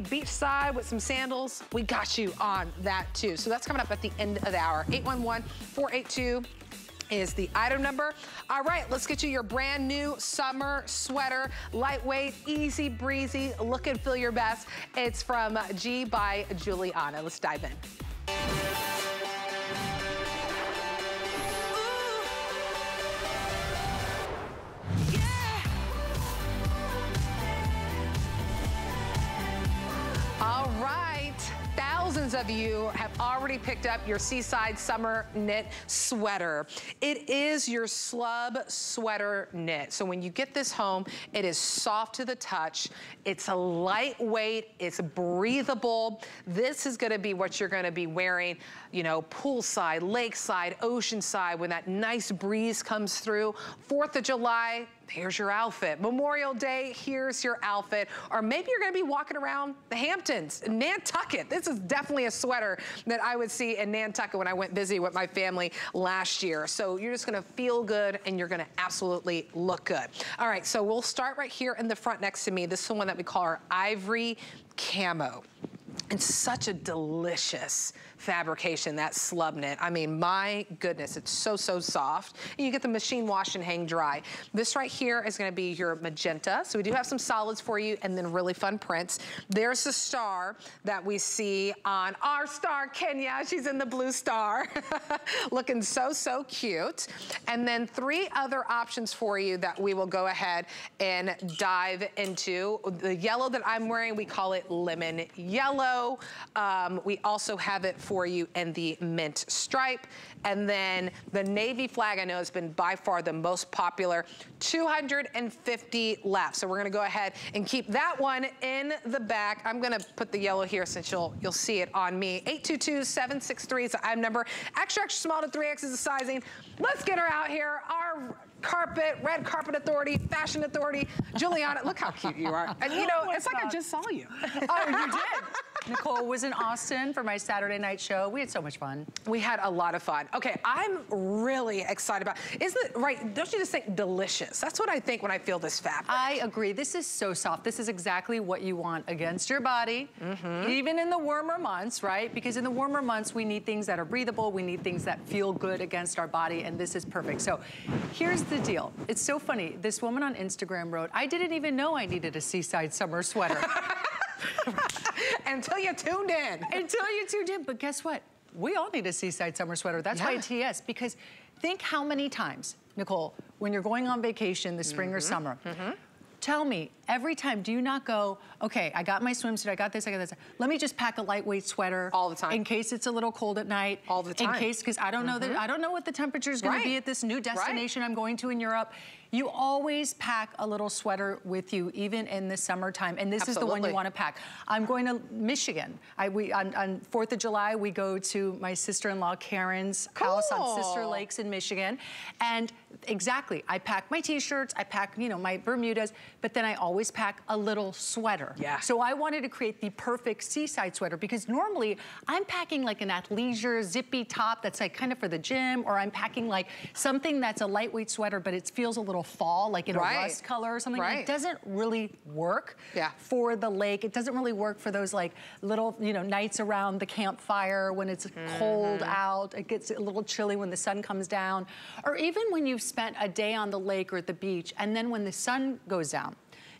beachside with some sandals, we got you on that too. So that's coming up at the end of the hour. 811-482 is the item number. All right, let's get you your brand new summer sweater. Lightweight, easy breezy, look and feel your best. It's from G by Giuliana. Let's dive in. Thousands of you have already picked up your Seaside Summer Knit Sweater. It is your slub sweater knit. So when you get this home, it is soft to the touch. It's a lightweight, it's breathable. This is gonna be what you're gonna be wearing, you know, poolside, lakeside, oceanside, when that nice breeze comes through. Fourth of July, here's your outfit. Memorial Day, here's your outfit. Or maybe you're gonna be walking around the Hamptons, Nantucket. This is definitely a sweater that I would see in Nantucket when I went busy with my family last year. So you're just gonna feel good and you're gonna absolutely look good. All right, so we'll start right here in the front next to me. This is the one that we call our ivory camo. It's such a delicious fabrication, that slub knit. I mean, my goodness, it's so, so soft. And you get the machine wash and hang dry. This right here is gonna be your magenta. So we do have some solids for you and then really fun prints. There's the star that we see on our star, Kenya. She's in the blue star. Looking so, so cute. And then three other options for you that we will go ahead and dive into. The yellow that I'm wearing, we call it lemon yellow. Um, we also have it for you in the mint stripe. And then the navy flag I know has been by far the most popular. 250 left. So we're gonna go ahead and keep that one in the back. I'm gonna put the yellow here since you'll you'll see it on me. 822-763 is the item number. Extra, extra small to 3X is the sizing. Let's get her out here. Our carpet, red carpet authority, fashion authority, Giuliana, Look how cute you are. And you oh know, Oh, it's like I just saw you. Oh, you did. Nicole was in Austin for my Saturday night show. We had so much fun. We had a lot of fun. Okay, I'm really excited about, isn't it, right, don't you just think delicious? That's what I think when I feel this fabric. I agree. This is so soft. This is exactly what you want against your body, Mm-hmm. even in the warmer months, right? Because in the warmer months, we need things that are breathable. We need things that feel good against our body, and this is perfect. So here's the deal. It's so funny. This woman on Instagram wrote, I didn't even know I needed a seaside summer sweater. Until you tuned in. Until you tuned in, but guess what? We all need a seaside summer sweater. That's why Yeah. TS, because think how many times, Nicole, when you're going on vacation this spring or Mm-hmm. summer, tell me, every time, do you not go, okay, I got my swimsuit, I got this, I got this. Let me just pack a lightweight sweater. All the time. In case it's a little cold at night. All the time. Mm-hmm. In case, because I don't know that, I don't know what the temperature is gonna Right. be at this new destination I'm going to in Europe. You always pack a little sweater with you, even in the summertime. And this is the one you wanna pack. I'm going to Michigan. I, we, on, on 4th of July, we go to my sister-in-law Karen's house on Sister Lakes in Michigan. And exactly, I pack my t-shirts, I pack, you know, my Bermudas, but then I always pack a little sweater. Yeah. So I wanted to create the perfect seaside sweater because normally I'm packing like an athleisure zippy top that's like kind of for the gym, or I'm packing like something that's a lightweight sweater, but it feels a little fall, like in Right. a rust color or something. Right. It doesn't really work Yeah. for the lake. It doesn't really work for those like little, you know, nights around the campfire when it's cold Mm-hmm. out. It gets a little chilly when the sun comes down. Or even when you've spent a day on the lake or at the beach and then when the sun goes down,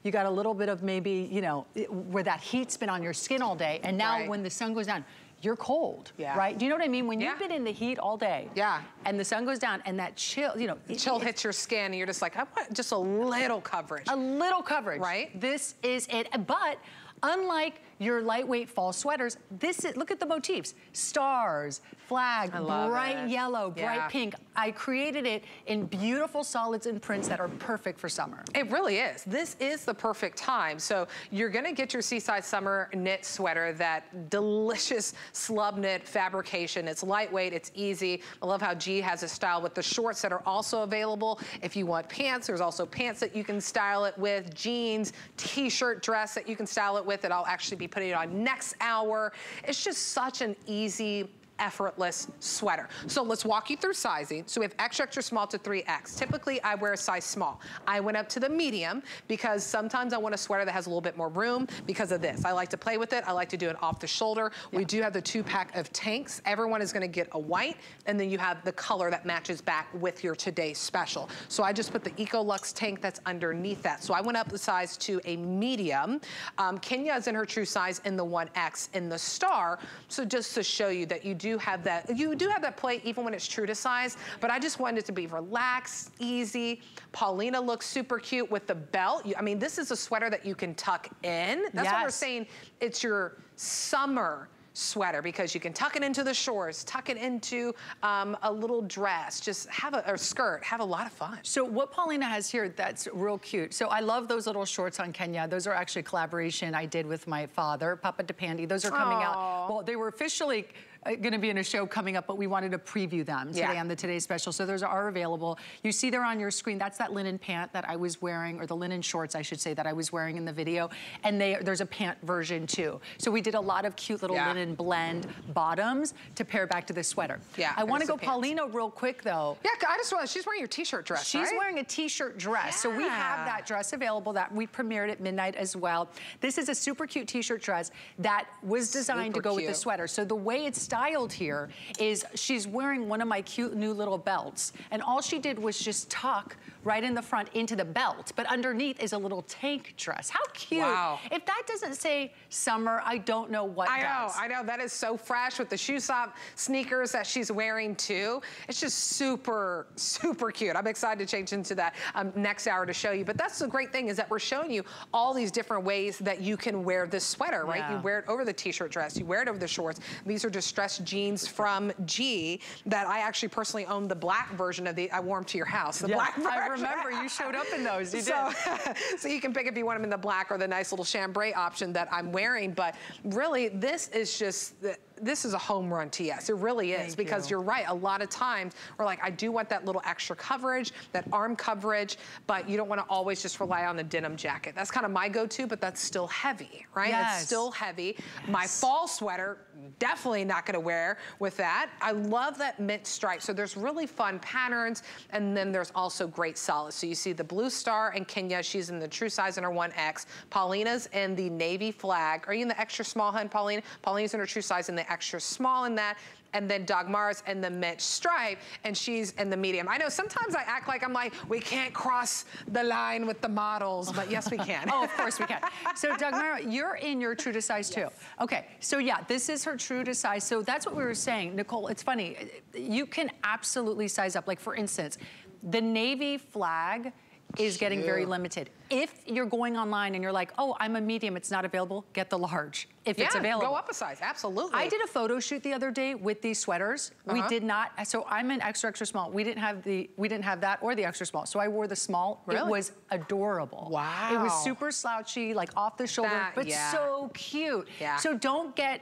you got a little bit of maybe, you know, where that heat's been on your skin all day. And now Right. when the sun goes down, you're cold, Yeah. right? Do you know what I mean? When Yeah. you've been in the heat all day Yeah. and the sun goes down and that chill, you know. it- Chill it's- hits your skin and you're just like, I want just a little coverage. a little coverage. Right. This is it. But unlike your lightweight fall sweaters, this is, look at the motifs. Stars, flag, bright it. yellow, Yeah. bright pink. I created it in beautiful solids and prints that are perfect for summer. It really is. This is the perfect time. So you're gonna get your Seaside Summer knit sweater, that delicious slub knit fabrication. It's lightweight, it's easy. I love how G has a style with the shorts that are also available. If you want pants, there's also pants that you can style it with, jeans, t-shirt, dress that you can style it with that I'll actually be putting it on next hour. It's just such an easy effortless sweater. So let's walk you through sizing. So we have extra, extra small to 3X. Typically, I wear a size small. I went up to the medium because sometimes I want a sweater that has a little bit more room because of this. I like to play with it. I like to do it off the shoulder. Yeah. We do have the two pack of tanks. Everyone is gonna get a white, and then you have the color that matches back with your today's special. So I just put the Ecolux tank that's underneath that. So I went up the size to a medium. Um, Kenya is in her true size in the 1X in the star. So just to show you that you do have that, you do have that play even when it's true to size, but I just wanted it to be relaxed, easy. Paulina looks super cute with the belt. I mean, this is a sweater that you can tuck in. That's yes. what we're saying. It's your summer sweater because you can tuck it into the shorts, tuck it into um, a little dress, just have a or skirt, have a lot of fun. So what Paulina has here that's real cute. So I love those little shorts on Kenya. Those are actually a collaboration I did with my father, Papa Depandi. Those are coming Aww. out. Well, they were officially uh, going to be in a show coming up, but we wanted to preview them today yeah. on the Today Special. So those are available. You see there on your screen, that's that linen pant that I was wearing, or the linen shorts, I should say, that I was wearing in the video. And they, there's a pant version too. So we did a lot of cute little yeah. linen blend bottoms to pair back to the sweater. Yeah. I want to go Paulina real quick though. Yeah, I just want, she's wearing your t-shirt dress, She's right? wearing a t-shirt dress. Yeah. So we have that dress available that we premiered at midnight as well. This is a super cute t-shirt dress that was designed super to go cute. with the sweater. So the way it's styled here is she's wearing one of my cute new little belts. And all she did was just tuck right in the front into the belt. But underneath is a little tank dress. How cute. Wow. If that doesn't say summer, I don't know what I does. know, I know. That is so fresh with the shoe shop sneakers that she's wearing too. It's just super, super cute. I'm excited to change into that um, next hour to show you. But that's the great thing is that we're showing you all these different ways that you can wear this sweater, right? Yeah. You wear it over the t-shirt dress, you wear it over the shorts. These are distressed jeans from G that I actually personally own the black version of the, I wore them to your house, the yeah, black version. I remember you showed up in those, you so, did. so you can pick if you want them in the black or the nice little chambray option that I'm wearing. But really, this is just, this is a home run TS. It really is Thank because you. are right. A lot of times we're like, I do want that little extra coverage, that arm coverage, but you don't want to always just rely on the denim jacket. That's kind of my go-to, but that's still heavy, right? Yes. It's still heavy. Yes. My fall sweater, definitely not going to wear with that. I love that mint stripe. So there's really fun patterns, and then there's also great solids. So you see the blue star and Kenya, she's in the true size in her 1X. Paulina's in the navy flag. Are you in the extra small, hun, Paulina? Paulina's in her true size in the extra small in that and then Dagmar's and the mint stripe, and she's in the medium. I know sometimes I act like I'm like, we can't cross the line with the models, but yes, we can. oh, of course we can. So Dagmar, you're in your true to size yes. too. Okay, so yeah, this is her true to size. So that's what we were saying. Nicole, it's funny. You can absolutely size up. Like for instance, the navy flag is getting very limited. If you're going online and you're like, oh, I'm a medium, it's not available, get the large if yeah, it's available. go up a size, absolutely. I did a photo shoot the other day with these sweaters. Uh -huh. We uh-huh. did not, so I'm an extra, extra small. We didn't have the, we didn't have that or the extra small. So I wore the small. Really? It was adorable. Wow. It was super slouchy, like off the shoulder, that, but yeah. so cute. Yeah. So don't get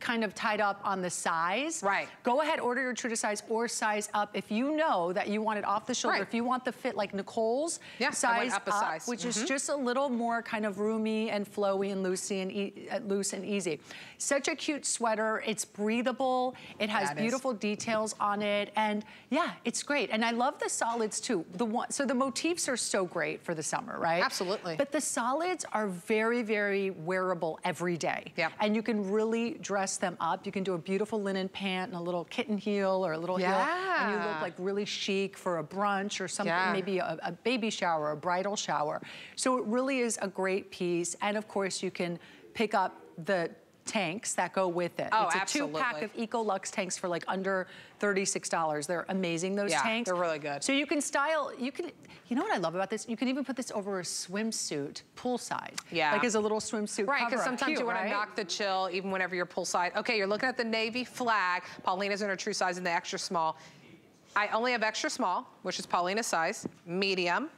kind of tied up on the size. Right. Go ahead, order your true to size or size up if you know that you want it off the shoulder. Right. If you want the fit like Nicole's, yeah, size up, up size. Which mm -hmm. is mm-hmm. just a little more kind of roomy and flowy and loosey and e uh, loose and easy. Such a cute sweater. It's breathable. It has that beautiful is. details on it. And yeah, it's great. And I love the solids too. The one, so the motifs are so great for the summer, right? Absolutely. But the solids are very, very wearable every day. Yeah. And you can really dress them up. You can do a beautiful linen pant and a little kitten heel or a little yeah. heel. And you look like really chic for a brunch or something, yeah. maybe a, a baby shower, a bridal shower. So it really is a great piece. And of course you can pick up the tanks that go with it. Oh, it's a absolutely. two-pack of Ecolux tanks for like under $36. They're amazing, those yeah, tanks. they're really good. So you can style, you can, you know what I love about this? You can even put this over a swimsuit poolside. Yeah. Like as a little swimsuit Right, because sometimes Cute, you want right? to knock the chill even whenever you're poolside. Okay, you're looking at the navy flag. Paulina's in her true size in the extra small. I only have extra small, which is Paulina's size, medium,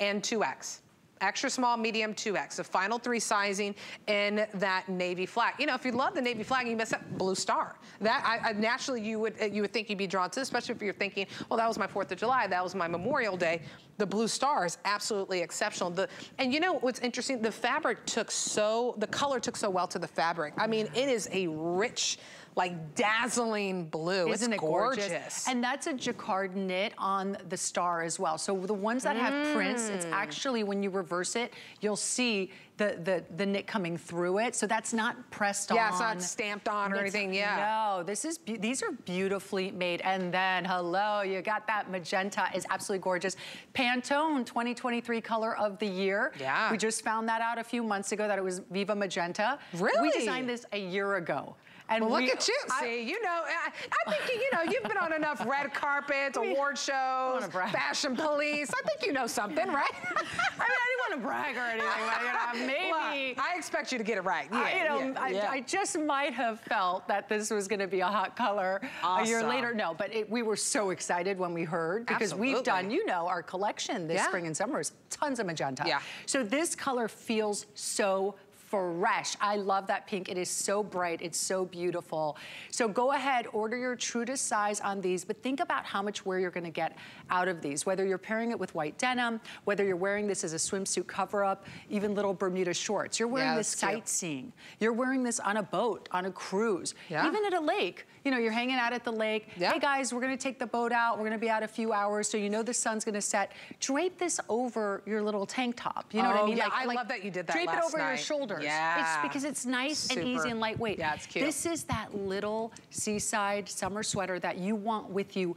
and 2X extra small, medium, 2X. The final three sizing in that navy flag. You know, if you love the navy flag, you miss that blue star. That I, I, naturally you would you would think you'd be drawn to, especially if you're thinking, well, that was my 4th of July, that was my Memorial Day. The blue star is absolutely exceptional. The, and you know what's interesting? The fabric took so, the color took so well to the fabric. I mean, it is a rich, like dazzling blue. Isn't it's it gorgeous? gorgeous? And that's a jacquard knit on the star as well. So the ones that have mm. prints, it's mm. actually, when you reverse it, you'll see the, the, the knit coming through it. So that's not pressed yeah, on. Yeah, it's not stamped on or it's, anything, yeah. No, this is, these are beautifully made. And then, hello, you got that magenta is absolutely gorgeous. Pantone 2023 color of the year. Yeah. We just found that out a few months ago that it was Viva Magenta. Really? We designed this a year ago. And well, we, look at you. I, See, you know, I, I, think, you know, you've been on enough red carpets, award shows, fashion police. I think you know something, right? I mean, I didn't want to brag or anything, but, you know, maybe. Well, I expect you to get it right. Yeah, I, you know, yeah, I, yeah. I, just might have felt that this was going to be a hot color awesome. a year later. No, but it, we were so excited when we heard because Absolutely. we've done, you know, our collection this spring and summer is tons of magenta. Yeah. So this color feels so fresh. I love that pink. It is so bright. It's so beautiful. So go ahead, order your true to size on these, but think about how much wear you're gonna get out of these, whether you're pairing it with white denim, whether you're wearing this as a swimsuit cover-up, even little Bermuda shorts. You're wearing yeah, this sightseeing. Cute. You're wearing this on a boat, on a cruise, yeah. even at a lake. You know, you're hanging out at the lake. Yeah. Hey guys, we're gonna take the boat out. We're gonna be out a few hours, so you know the sun's gonna set. Drape this over your little tank top. You know oh, what I oh, mean? Yeah, like, I like, love that you did that Drape it over night. your shoulders. Yeah. It's because it's nice Super. and easy and lightweight. Yeah, it's cute. This is that little seaside summer sweater that you want with you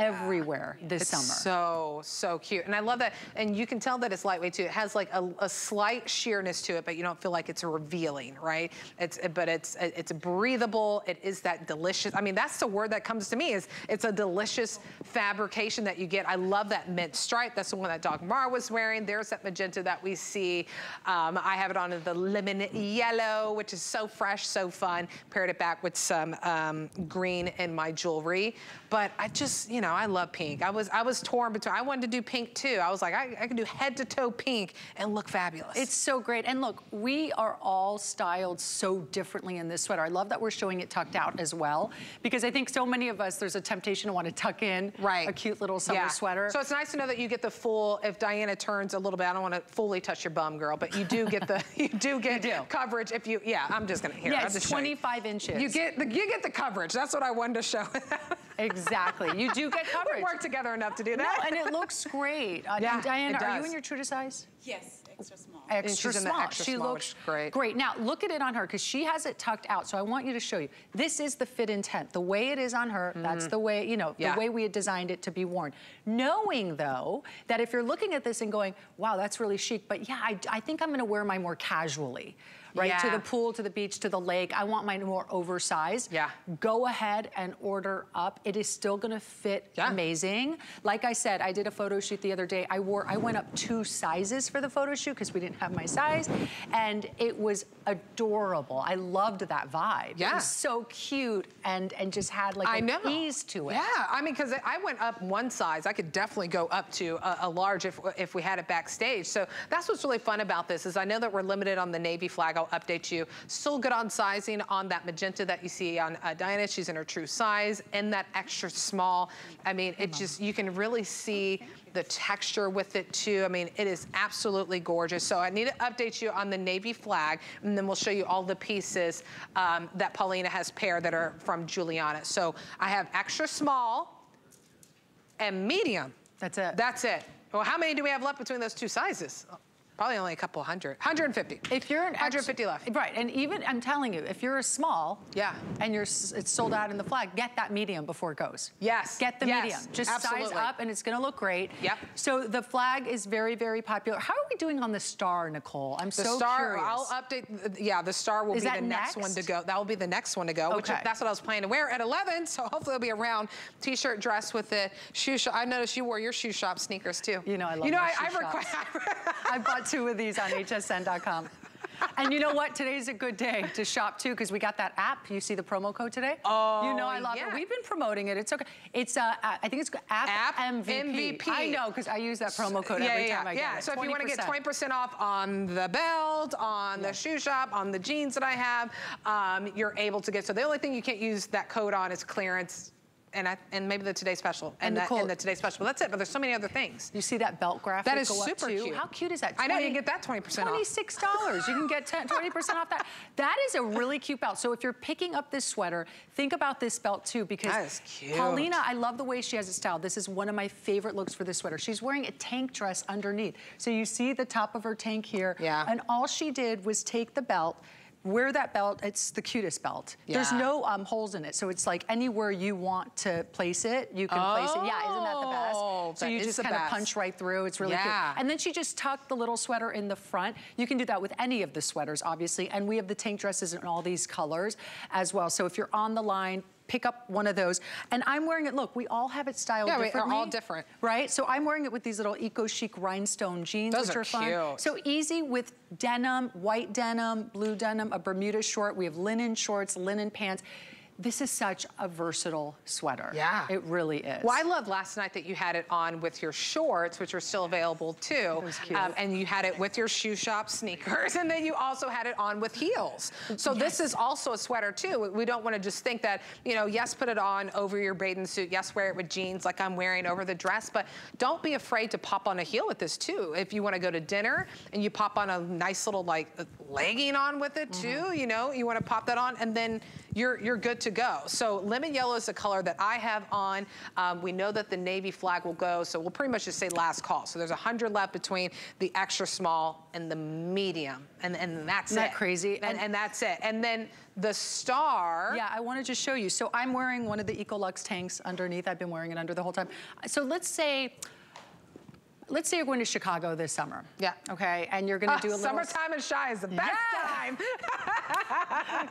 everywhere this it's summer. so, so cute. And I love that. And you can tell that it's lightweight too. It has like a, a slight sheerness to it, but you don't feel like it's a revealing, right? It's, but it's, it's breathable. It is that delicious. I mean, that's the word that comes to me is it's a delicious fabrication that you get. I love that mint stripe. That's the one that Dagmar was wearing. There's that magenta that we see. Um, I have it on the lemon yellow, which is so fresh, so fun. Paired it back with some um, green in my jewelry. But I just, you know, I love pink. I was I was torn between, I wanted to do pink too. I was like, I, I can do head to toe pink and look fabulous. It's so great. And look, we are all styled so differently in this sweater. I love that we're showing it tucked out as well, because I think so many of us, there's a temptation to want to tuck in right. a cute little summer yeah. sweater. So it's nice to know that you get the full, if Diana turns a little bit, I don't want to fully touch your bum, girl, but you do get the, you do get you do. coverage if you, yeah, I'm just going to, here, yeah, it's 25 inches. You get, the, you get the coverage. That's what I wanted to show. Exactly. You do get coverage. We work together enough to do that. No, and it looks great. Uh, yeah, Diana, are you in your true to size? Yes, extra small. Extra small. Extra she small, looks great. Great. Now look at it on her because she has it tucked out. So I want you to show you. This is the fit intent. The way it is on her, mm. that's the way, you know, yeah. the way we had designed it to be worn. Knowing though, that if you're looking at this and going, wow, that's really chic, but yeah, I, I think I'm gonna wear mine more casually right? Yeah. To the pool, to the beach, to the lake. I want mine more oversized. Yeah. Go ahead and order up. It is still gonna fit yeah. amazing. Like I said, I did a photo shoot the other day. I wore, I went up two sizes for the photo shoot because we didn't have my size. And it was adorable. I loved that vibe. Yeah. It was so cute and, and just had like I know. ease to it. Yeah, I mean, because I went up one size. I could definitely go up to a, a large if, if we had it backstage. So that's what's really fun about this is I know that we're limited on the navy flag. I'll update you. Still good on sizing on that magenta that you see on uh, Diana. She's in her true size and that extra small. I mean, it just, you can really see the texture with it too. I mean, it is absolutely gorgeous. So I need to update you on the navy flag and then we'll show you all the pieces um, that Paulina has paired that are from Giuliana. So I have extra small and medium. That's it. That's it. Well, how many do we have left between those two sizes? Probably only a couple hundred. 150. If you're an 150 left. Right, and even, I'm telling you, if you're a small, yeah, and you're it's sold out in the flag, get that medium before it goes. Yes. Get the yes. medium. Just Absolutely. size up and it's gonna look great. Yep. So the flag is very, very popular. How are we doing on the star, Nicole? I'm the so star, curious. I'll update, yeah, the star will is be the next? next? one to go. That will be the next one to go, okay. which that's what I was planning to wear at 11, so hopefully it'll be around t-shirt dress with the shoe shop. I noticed you wore your shoe shop sneakers too. You know I love You know, I, I, I bought two of these on hsn.com. and you know what? Today's a good day to shop too because we got that app. You see the promo code today? Oh, You know I love yeah. it. We've been promoting it. It's okay. It's, uh, I think it's app, app MVP. MVP. I know because I use that promo code yeah, every yeah, time I yeah. get it. So 20%. if you want to get 20% off on the belt, on the shoe shop, on the jeans that I have, um, you're able to get. So the only thing you can't use that code on is clearance and I, and maybe the Today Special and, And that, and the Today Special. That's it. But there's so many other things. You see that belt graphic That is super cute. How cute is that? I know, you get that 20% off. $26. You can get 10, 20% off that. That is a really cute belt. So if you're picking up this sweater, think about this belt too because That is cute. Paulina, I love the way she has it styled. This is one of my favorite looks for this sweater. She's wearing a tank dress underneath. So you see the top of her tank here. Yeah. And all she did was take the belt, wear that belt, it's the cutest belt. There's no um, holes in it, so it's like anywhere you want to place it, you can place it. Yeah, isn't that the Oh, best? So you just kind of punch right through. It's really Yeah. cute. And then she just tucked the little sweater in the front. You can do that with any of the sweaters, obviously. And we have the tank dresses in all these colors as well. So if you're on the line, pick up one of those. And I'm wearing it, look, we all have it styled Yeah, we are all different. Right? So I'm wearing it with these little eco-chic rhinestone jeans, Those which are are, fun. cute. So easy with denim, white denim, blue denim, a Bermuda short. We have linen shorts, linen pants. This is such a versatile sweater. Yeah. It really is. Well, I loved last night that you had it on with your shorts, which are still available too. That was cute. Um, and you had it with your shoe shop sneakers, and then you also had it on with heels. So this is also a sweater too. We don't want to just think that, you know, yes, put it on over your bathing suit. Yes, wear it with jeans like I'm wearing over the dress, but don't be afraid to pop on a heel with this too. If you want to go to dinner and you pop on a nice little like legging on with it too, Mm-hmm. you know, you want to pop that on and then you're, you're good to go. So lemon yellow is the color that I have on. Um, we know that the navy flag will go, so we'll pretty much just say last call. So there's 100 left between the extra small and the medium, and, and that's Isn't it. that crazy? And, And- and that's it. And then the star. Yeah, I wanted to show you. So I'm wearing one of the Ecolux tanks underneath. I've been wearing it under the whole time. So let's say, let's say you're going to Chicago this summer. Yeah. Okay, and you're gonna Ah, do a little. summertime and Chi is the best time.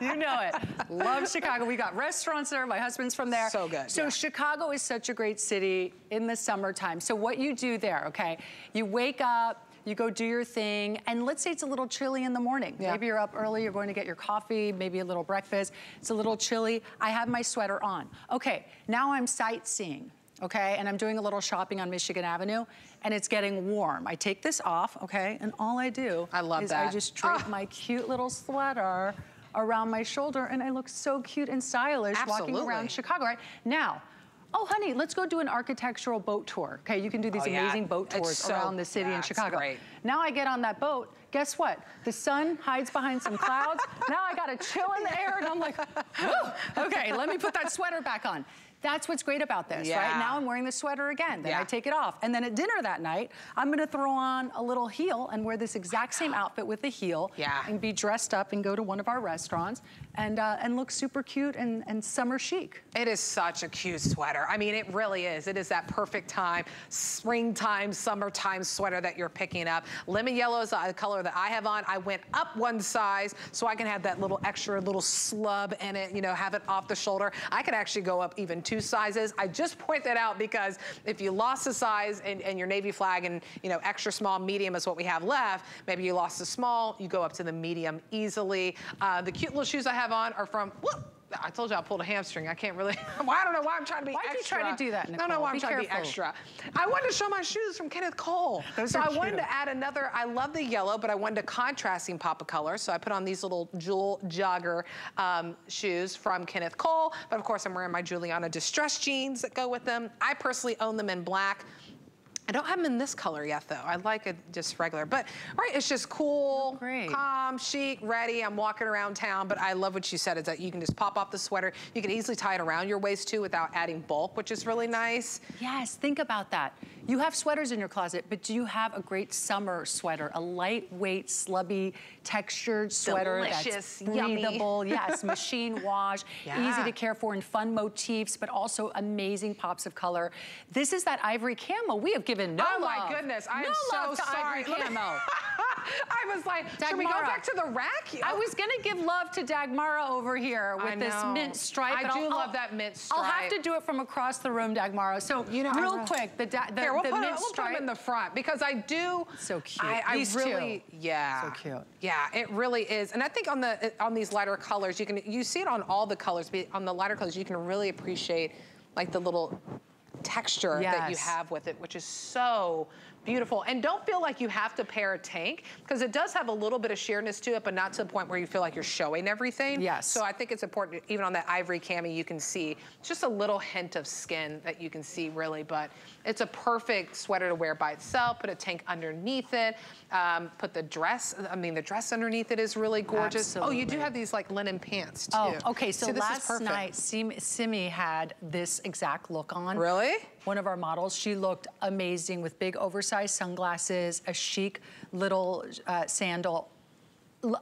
you know it. Love Chicago. We got restaurants there. My husband's from there. So good, So yeah. Chicago is such a great city in the summertime. So what you do there, okay? You wake up. You go do your thing, and let's say it's a little chilly in the morning. Yeah. Maybe you're up early, you're going to get your coffee, maybe a little breakfast. It's a little chilly. I have my sweater on. Okay, now I'm sightseeing, okay? And I'm doing a little shopping on Michigan Avenue, and it's getting warm. I take this off, okay? And all I do I love is I just drape Ah. my cute little sweater around my shoulder and I look so cute and stylish walking around Chicago, right? Now, oh honey, let's go do an architectural boat tour. Okay, you can do these Oh, yeah. amazing boat tours so- around the city yeah, in Chicago. great. Now I get on that boat, guess what? The sun hides behind some clouds. now I got a chill in the air and I'm like, "Whew, okay, let me put that sweater back on. That's what's great about this, Yeah. right? Now I'm wearing the sweater again, then Yeah. I take it off. And then at dinner that night, I'm gonna throw on a little heel and wear this exact same outfit with the heel Yeah. and be dressed up and go to one of our restaurants and, uh, and look super cute and, and summer chic. It is such a cute sweater. I mean, it really is. It is that perfect time, springtime, summertime sweater that you're picking up. Lemon yellow is the color that I have on. I went up one size so I can have that little extra little slub in it, you know, have it off the shoulder. I could actually go up even two sizes. I just point that out because if you lost a size and, and your navy flag and, you know, extra small, medium is what we have left, maybe you lost a small, you go up to the medium easily. Uh, the cute little shoes I have on are from, whoop, I told you I pulled a hamstring. I can't really. well, I don't know why I'm trying to be you extra. try to do that, No, no, Nicole? why I'm Be trying to be extra. I wanted to show my shoes from Kenneth Cole. Those so are I wanted to add another. I love the yellow, but I wanted a contrasting pop of color. So I put on these little jewel jogger um, shoes from Kenneth Cole. But of course, I'm wearing my Giuliana distress jeans that go with them. I personally own them in black. I don't have them in this color yet, though. I like it just regular. But, right, it's just cool, oh, great. calm, chic, ready. I'm walking around town, but I love what you said is that you can just pop off the sweater. You can easily tie it around your waist, too, without adding bulk, which is really nice. Yes, think about that. You have sweaters in your closet, but do you have a great summer sweater? A lightweight, slubby, textured sweater Delicious, that's yummy. breathable, yes, machine wash, Yeah. easy to care for and fun motifs, but also amazing pops of color. This is that ivory camo. We have given no oh, my love. goodness. I no am so sorry. ivory camo. I was like, should we go back to the rack? I was gonna give love to Dagmara over here with this mint stripe. I do I'll- love I'll- that mint stripe. I'll have to do it from across the room, Dagmara. So You know, real quick, the, da- the, Here, we'll, the put, 'em- mint we'll put stripe. them in the front because I do. So cute. I, I These really, two. yeah. So cute. Yeah, it really is. And I think on the uh, on these lighter colors, you can you see it on all the colors, but on the lighter colors, you can really appreciate like the little texture that you have with it, which is so beautiful. And don't feel like you have to pair a tank because it does have a little bit of sheerness to it, but not to the point where you feel like you're showing everything. Yes. So I think it's important, even on that ivory cami, you can see just a little hint of skin that you can see really, but it's a perfect sweater to wear by itself. Put a tank underneath it. Um, put the dress, I mean, the dress underneath it is really gorgeous. Absolutely. Oh, you do have these like linen pants too. Oh, okay. So is last night, Sim- Simi had this exact look on. Really? One of our models. She looked amazing with big oversized sunglasses, a chic little uh, sandal,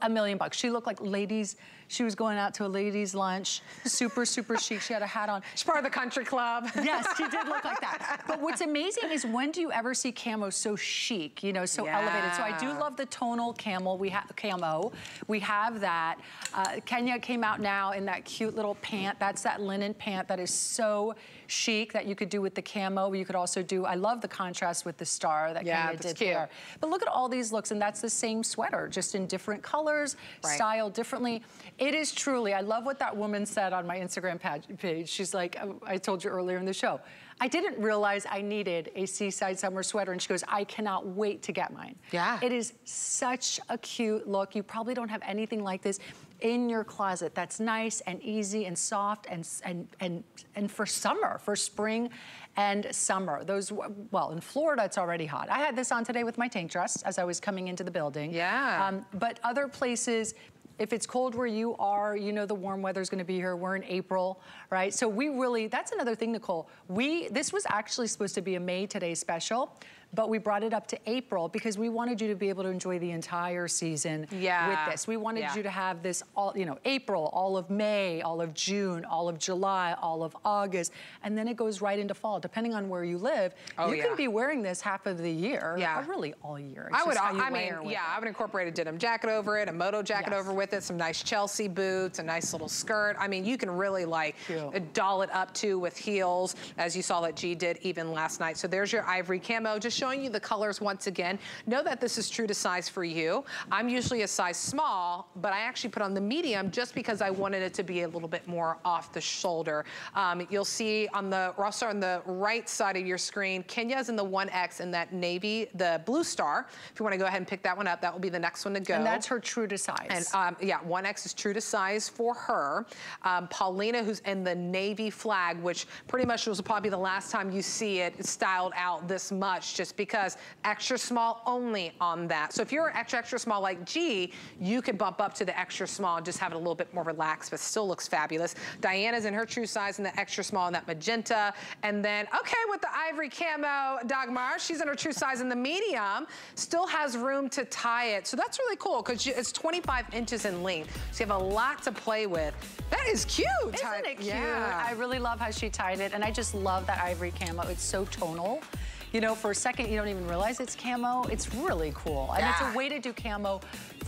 a million bucks. She looked like ladies. She was going out to a ladies' lunch, super, super chic. She had a hat on. She's part of the country club. Yes, she did look like that. But what's amazing is when do you ever see camo so chic, you know, so elevated? So I do love the tonal camel. We have camo. We have that. Uh, Kenya came out now in that cute little pant. That's that linen pant that is so chic that you could do with the camo. You could also do. I love the contrast with the star that Yeah, Kenya that's did cute. there. But look at all these looks, and that's the same sweater, just in different colors, Right. styled differently. It is truly. I love what that woman said on my Instagram page. page. She's like, oh, I told you earlier in the show. I didn't realize I needed a seaside summer sweater. And she goes, I cannot wait to get mine. Yeah. It is such a cute look. You probably don't have anything like this in your closet that's nice and easy and soft and, and, and, and for summer, for spring and summer. Those, well, in Florida, it's already hot. I had this on today with my tank dress as I was coming into the building. Yeah. Um, but other places, if it's cold where you are, you know the warm weather's gonna be here. We're in April, right? So we really, that's another thing, Nicole. We, this was actually supposed to be a May Today special, but we brought it up to April because we wanted you to be able to enjoy the entire season Yeah. with this. We wanted Yeah. you to have this all, you know, April, all of May, all of June, all of July, all of August, and then it goes right into fall. Depending on where you live, Oh, you yeah. can be wearing this half of the year, Yeah. or really all year. It's I would, just how you I mean, yeah, it. I would incorporate a denim jacket over it, a moto jacket Yes. over with it, some nice Chelsea boots, a nice little skirt. I mean, you can really like Cute. uh, doll it up too with heels, as you saw that G did even last night. So there's your ivory camo, just showing you the colors once again. Know that this is true to size for you. I'm usually a size small, but I actually put on the medium just because I wanted it to be a little bit more off the shoulder. Um, you'll see on the, also on the right side of your screen, Kenya's in the 1X in that navy, the blue star. If you wanna go ahead and pick that one up, that will be the next one to go. And that's her true to size. And um, yeah, 1X is true to size for her. Um, Paulina, who's in the navy flag, which pretty much was probably the last time you see it styled out this much, just because extra small only on that. So if you're extra, extra small like G, you could bump up to the extra small and just have it a little bit more relaxed, but still looks fabulous. Diana's in her true size in the extra small in that magenta. And then, okay, with the ivory camo, Dagmar, she's in her true size in the medium, still has room to tie it. So that's really cool because it's 25 inches in length. So you have a lot to play with. That is cute. Isn't it cute? Yeah. I really love how she tied it, and I just love that ivory camo. It's so tonal. You know, for a second, you don't even realize it's camo. It's really cool. And it's a way to do camo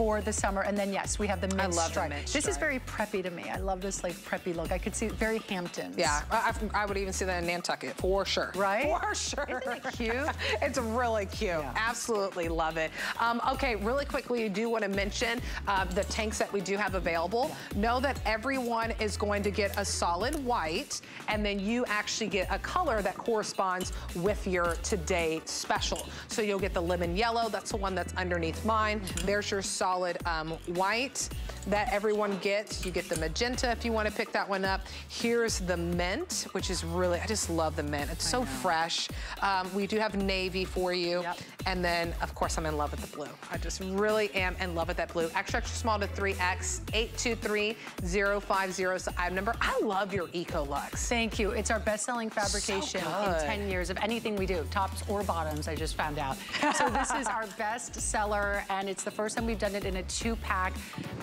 for the summer. And then, yes, we have the mint love the stripe. This is very preppy to me. I love this, like, preppy look. I could see it very Hamptons. Yeah, I, I- I would even see that in Nantucket for sure. Right? For sure. Isn't it cute? it's really cute. Yeah. Absolutely love it. Um, okay, really quickly, I do want to mention uh, the tanks that we do have available. Know that everyone is going to get a solid white, and then you actually get a color that corresponds with your today special. So you'll get the lemon yellow. That's the one that's underneath mine. Mm-hmm. There's your solid um, white that everyone gets. You get the magenta if you want to pick that one up. Here's the mint, which is really, I just love the mint. It's so fresh. Um, we do have navy for you. Yep. And then, of course, I'm in love with the blue. I just really am in love with that blue. Extra, extra small to 3X, 823-050 is the item number. I love your Eco Lux. Thank you. It's our best-selling fabrication in 10 years of anything we do, tops or bottoms, I just found out. So this is our best seller, and it's the first time we've done it in a two-pack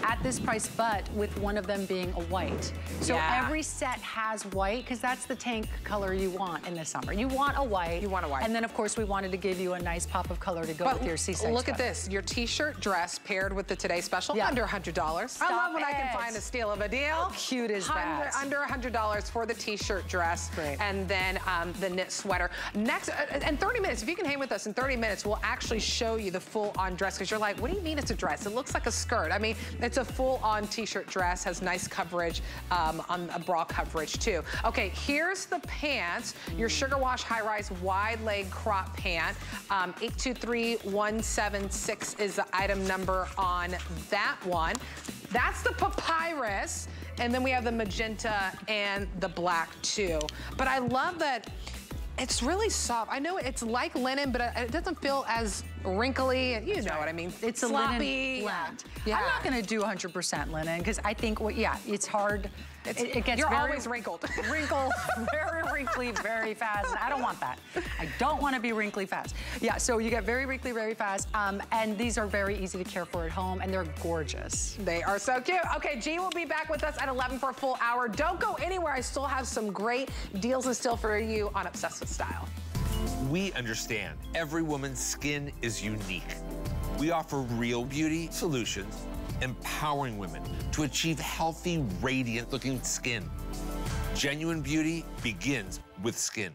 at this price, but with one of them being a white. So Yeah. every set has white, because that's the tank color you want in the summer. You want a white. You want a white. And then, of course, we wanted to give you a nice pop of color to go But with your seaside look at this, your t-shirt dress paired with the Today Special, Yeah. under $100. I love when I can find a steal of a deal. How cute is that? Under $100 for the t-shirt dress. Great. And then um, the knit sweater. Next, uh, in 30 minutes, if you can hang with us in 30 minutes, we'll actually show you the full on dress because you're like, what do you mean it's a dress? It looks like a skirt. I mean, it's a full-on t-shirt dress, has nice coverage um, on a bra coverage too. Okay, here's the pants, your Sugar Wash High Rise Wide Leg Crop Pant. Um, 823176 is the item number on that one. That's the papyrus. And then we have the magenta and the black too. But I love that it's really soft. I know it's like linen, but it doesn't feel as wrinkly. You know what I mean. It's a linen blend. Yeah. I'm not gonna do 100% linen because I think, well, yeah, it's hard it's, it, it gets You're very, always wrinkled. Wrinkled, very wrinkly, very fast. I don't want that. I don't want to be wrinkly fast. Yeah, so you get very wrinkly, very fast. Um, and these are very easy to care for at home, and they're gorgeous. They are so cute. Okay, G will be back with us at 11 for a full hour. Don't go anywhere. I still have some great deals in still for you on Obsessed with Style. We understand every woman's skin is unique. We offer real beauty solutions empowering women to achieve healthy, radiant looking skin. Genuine beauty begins with skin.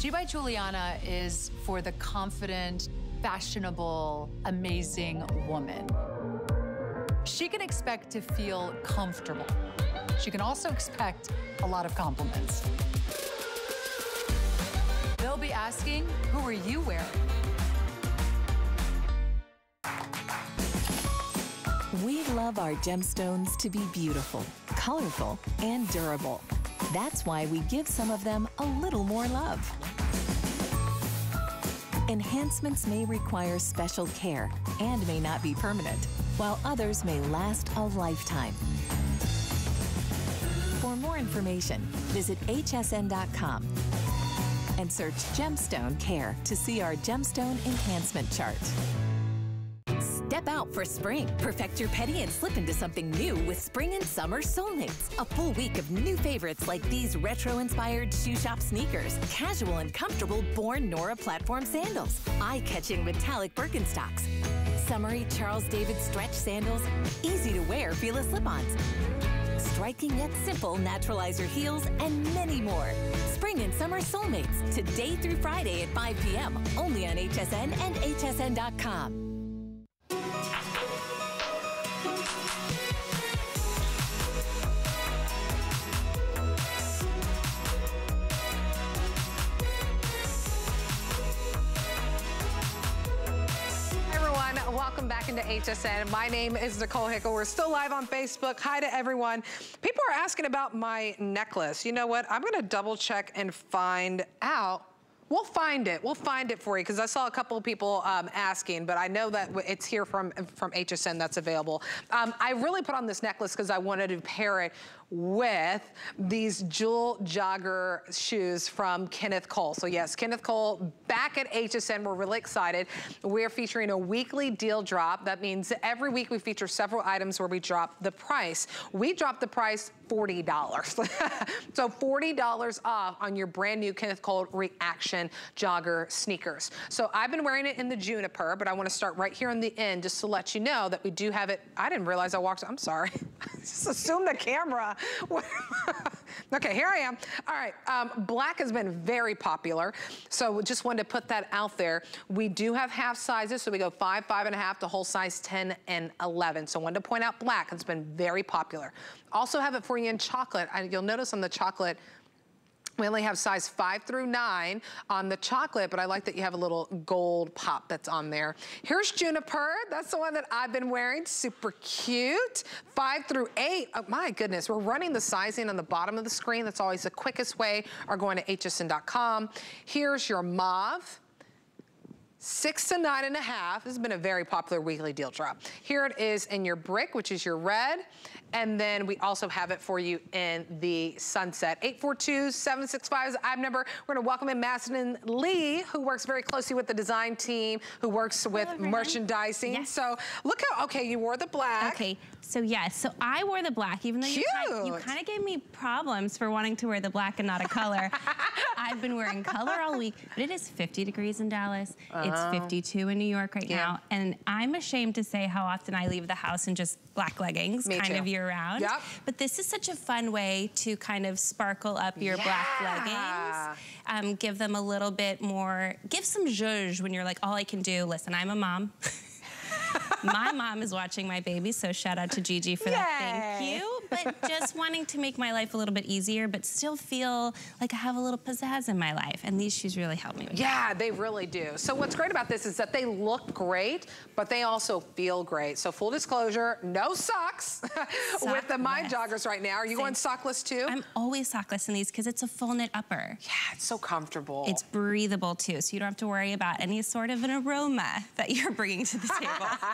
G by Giuliana is for the confident, fashionable, amazing woman. She can expect to feel comfortable she can also expect a lot of compliments. They'll be asking, who are you wearing? We love our gemstones to be beautiful, colorful, and durable. That's why we give some of them a little more love. Enhancements may require special care and may not be permanent, while others may last a lifetime. For more information, visit hsn.com and search Gemstone Care to see our Gemstone Enhancement Chart. Step out for spring. Perfect your petty and slip into something new with Spring and Summer Soulmates. A full week of new favorites like these retro-inspired shoe shop sneakers, casual and comfortable Born Nora platform sandals, eye-catching metallic Birkenstocks, summery Charles David stretch sandals, easy to wear Fila slip-ons, striking yet simple naturalizer heels, and many more. Spring and summer soulmates today through Friday at 5 p.m. only on HSN and hsn.com. welcome back into HSN. My name is Nicole Hickl. We're still live on Facebook. Hi to everyone. People are asking about my necklace. You know what? I'm gonna double check and find out We'll find it. We'll find it for you because I saw a couple of people um, asking, but I know that it's here from, from HSN that's available. Um, I really put on this necklace because I wanted to pair it with these jewel jogger shoes from Kenneth Cole. So yes, Kenneth Cole back at HSN. We're really excited. We're featuring a weekly deal drop. That means every week we feature several items where we drop the price. We drop the price $40. so $40 off on your brand new Kenneth Cole Reaction Jogger sneakers. So I've been wearing it in the Juniper, but I wanna start right here on the end just to let you know that we do have it. I didn't realize I walked, I'm sorry. just assume the camera okay, here I am. All right, um, black has been very popular, so just wanted to put that out there. We do have half sizes, so we go five, five and a half to whole size 10 and 11. So wanted to point out black has been very popular. Also have it for you in chocolate. You'll notice on the chocolate, we only have size five through nine on the chocolate, but I like that you have a little gold pop that's on there. Here's Juniper. That's the one that I've been wearing. Super cute. Five through eight. Oh, my goodness. We're running the sizing on the bottom of the screen. That's always the quickest way, or going to hsn.com. Here's your mauve six to nine and a half. This has been a very popular weekly deal drop. Here it is in your brick, which is your red. And then we also have it for you in the sunset. 842-765 is the number. We're gonna welcome in Madison Lee, who works very closely with the design team, who works with merchandising. Yes. So look how, okay, you wore the black. Okay, so yes, so I wore the black, even though Cute. you kind of gave me problems for wanting to wear the black and not a color. I've been wearing color all week, but it is 50 degrees in Dallas. Uh -huh. It's It's 52 in New York right Yeah. now. And I'm ashamed to say how often I leave the house in just black leggings, Me kind too. of year round. Yep. But this is such a fun way to kind of sparkle up your black leggings. Um, give them a little bit more, give some zhuzh when you're like, all I can do, listen, I'm a mom. my mom is watching my baby, so shout out to Gigi for that. Thank you. But just wanting to make my life a little bit easier, but still feel like I have a little pizzazz in my life. And these shoes really help me with Yeah, they really do. So what's great about this is that they look great, but they also feel great. So full disclosure, no socks with the Mind Sockless. Joggers right now. Are you Same. going sockless too? I'm always sockless in these because it's a full knit upper. yeah, it's so comfortable. It's breathable too, so you don't have to worry about any sort of an aroma that you're bringing to the table.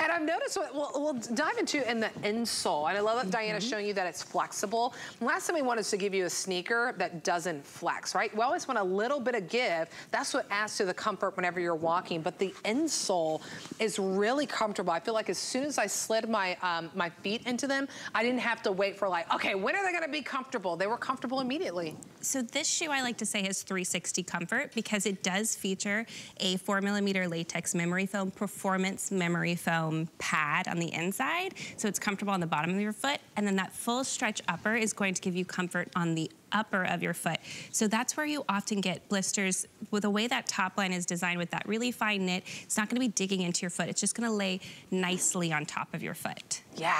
and I've noticed, what, we'll, we'll dive into in the insole. And I love that Diana's Mm-hmm. showing you that it's flexible. Last time we wanted to give you a sneaker that doesn't flex, right? We always want a little bit of give. That's what adds to the comfort whenever you're walking. But the insole is really comfortable. I feel like as soon as I slid my, um, my feet into them, I didn't have to wait for like, okay, when are they gonna be comfortable? They were comfortable immediately. So this shoe I like to say has 360 comfort because it does feature a four millimeter latex memory foam performance memory foam pad on the inside. So it's comfortable on the bottom of your foot. And then that full stretch upper is going to give you comfort on the upper of your foot. So that's where you often get blisters. With the way that top line is designed with that really fine knit, it's not gonna be digging into your foot. It's just gonna lay nicely on top of your foot. Yeah,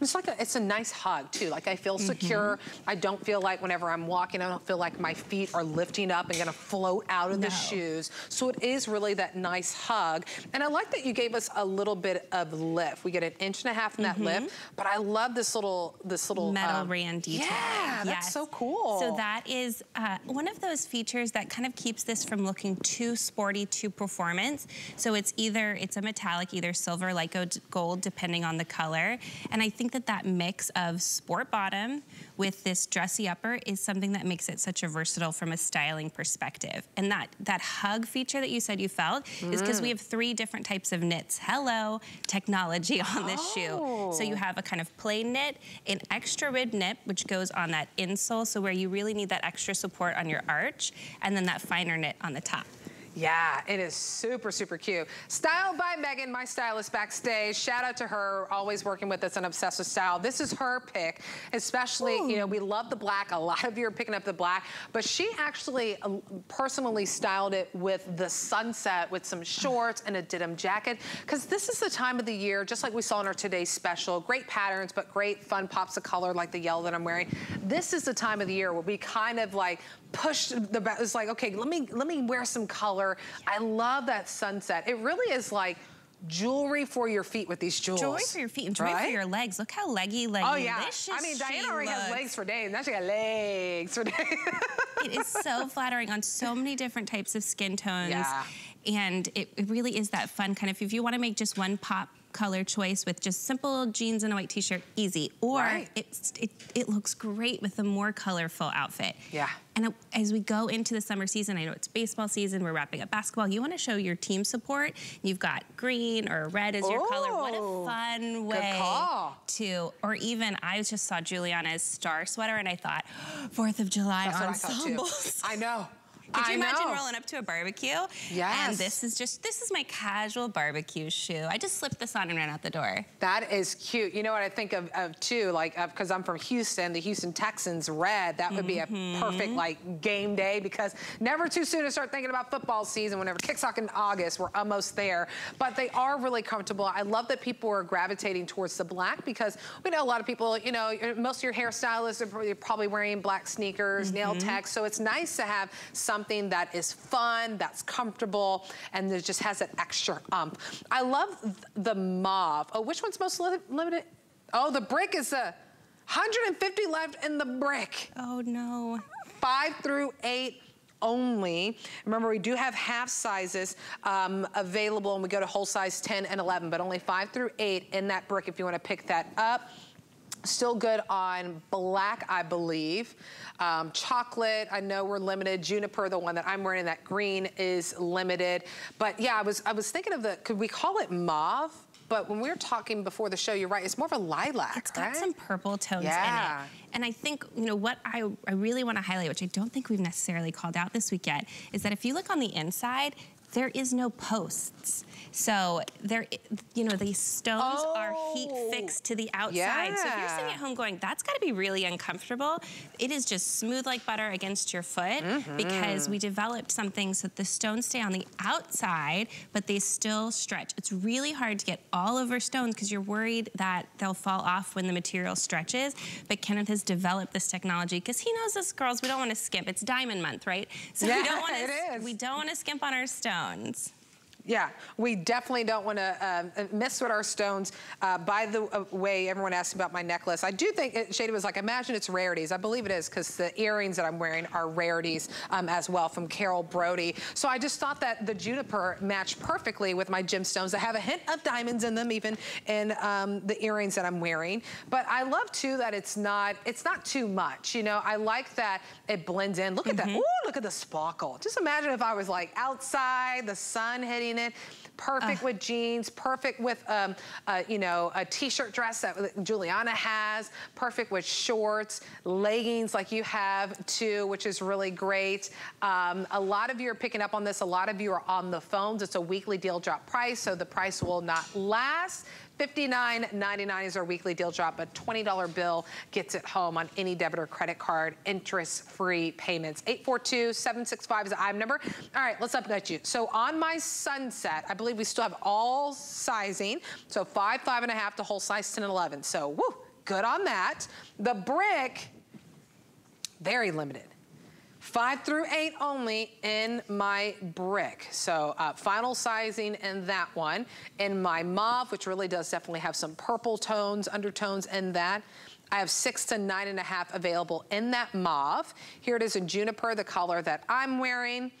it's like a, it's a nice hug too. Like I feel secure. Mm-hmm. I don't feel like whenever I'm walking, I don't feel like my feet are lifting up and gonna float out of the shoes. So it is really that nice hug. And I like that you gave us a little bit of lift. We get an inch and a half in that lift, but I love this little this little metal um, rand detail. Yeah, that's Yes. so cool. So that is uh, one of those features that kind of keeps this from looking too sporty, too performance. So it's either, it's a metallic, either silver, like gold- gold, depending on the color. And I think that that mix of sport bottom with this dressy upper is something that makes it such a versatile from a styling perspective. And that, that hug feature that you said you felt is because we have three different types of knits. Hello, technology on this shoe. So you have a kind of plain knit, an extra rib knit, which goes on that insole, so where you really need that extra support on your arch, and then that finer knit on the top. Yeah, it is super, super cute. Styled by Megan, my stylist backstage. Shout out to her, always working with us on Obsessed with Style. This is her pick, especially, you know, we love the black. A lot of you are picking up the black, but she actually uh, personally styled it with the sunset with some shorts and a denim jacket, because this is the time of the year, just like we saw in our today's special, great patterns, but great fun pops of color like the yellow that I'm wearing. This is the time of the year where we kind of like push the, it's like, okay, let me, let me wear some color. I love that sunset. It really is like jewelry for your feet with these jewels. Jewelry for your feet and jewelry Right? for your legs. Look how leggy, leggy, Oh yeah, I mean Diana already has legs for days. Now she got legs for days. it is so flattering on so many different types of skin tones. Yeah. And it, it really is that fun kind of, if you want to make just one pop color choice with just simple jeans and a white t-shirt, easy. Or Right. it's, it, it looks great with a more colorful outfit. Yeah. And as we go into the summer season, I know it's baseball season, we're wrapping up basketball, you want to show your team support. You've got green or red as your color. What a fun way to, or even I just saw Giuliana's star sweater and I thought, Fourth of July That's I ensembles. too. I know. Could I you imagine know. rolling up to a barbecue? Yes. And this is just, this is my casual barbecue shoe. I just slipped this on and ran out the door. That is cute. You know what I think of, of too, like, because I'm from Houston, the Houston Texans red, that would be a Mm-hmm. perfect, like, game day because never too soon to start thinking about football season. Whenever kicks off in August, we're almost there. But they are really comfortable. I love that people are gravitating towards the black because we know a lot of people, you know, most of your hairstylists are probably- probably wearing black sneakers, nail Mm-hmm. tech. So it's nice to have something that is fun, that's comfortable, and that just has that extra ump. I love the mauve. Oh, which one's most li- limited? Oh, the brick is a 150 left in the brick. Oh no. Five through eight only. Remember, we do have half sizes um, available, and we go to whole size 10 and 11, but only five through eight in that brick if you want to pick that up. Still good on black, I believe. Um, chocolate, I know we're limited. Juniper, the one that I'm wearing, that green is limited. But yeah, I was I was thinking of the, could we call it mauve? but when we were talking before the show, you're right, it's more of a lilac, It's got right? some purple tones Yeah. in it. And I think, you know, what I, I really want to highlight, which I don't think we've necessarily called out this week yet, is that if you look on the inside, there is no posts. So there, you know, these stones are heat Oh. fixed to the outside. Yeah. So if you're sitting at home going, that's gotta be really uncomfortable, it is just smooth like butter against your foot Mm-hmm. because we developed something so that the stones stay on the outside, but they still stretch. It's really hard to get all over stones because you're worried that they'll fall off when the material stretches. But Kenneth has developed this technology because he knows us girls, we don't want to skimp. It's diamond month, right? So we Yeah, don't wanna, is. we don't want to skimp on our stones mountains. Yeah, we definitely don't want to uh, miss with our stones. Uh, by the uh, way, everyone asked about my necklace. I do think, it, Shady was like, imagine it's rarities. I believe it is because the earrings that I'm wearing are rarities um, as well from Carol Brodie. So I just thought that the juniper matched perfectly with my gemstones. I have a hint of diamonds in them, even in um, the earrings that I'm wearing. But I love too that it's not, it's not too much. You know, I like that it blends in. Look at that. Ooh, look at the sparkle. Just imagine if I was like outside, the sun hitting it. Perfect with jeans, perfect with, um, uh, you know, a t-shirt dress that Giuliana has, perfect with shorts, leggings like you have too, which is really great. Um, a lot of you are picking up on this. A lot of you are on the phones. It's a weekly deal drop price, so the price will not last. $59.99 is our weekly deal drop. A $20 bill gets it home on any debit or credit card, interest-free payments. 842-765 is the IM number. All right, let's update you. So on my sunset, I believe we still have all sizing. So five, five and a half to whole size 10 and 11. So woo, good on that. The brick, very limited. Five through eight only in my brick. So uh, final sizing in that one. In my mauve, which really does definitely have some purple tones, undertones in that. I have six to nine and a half available in that mauve. Here it is in juniper, the color that I'm wearing.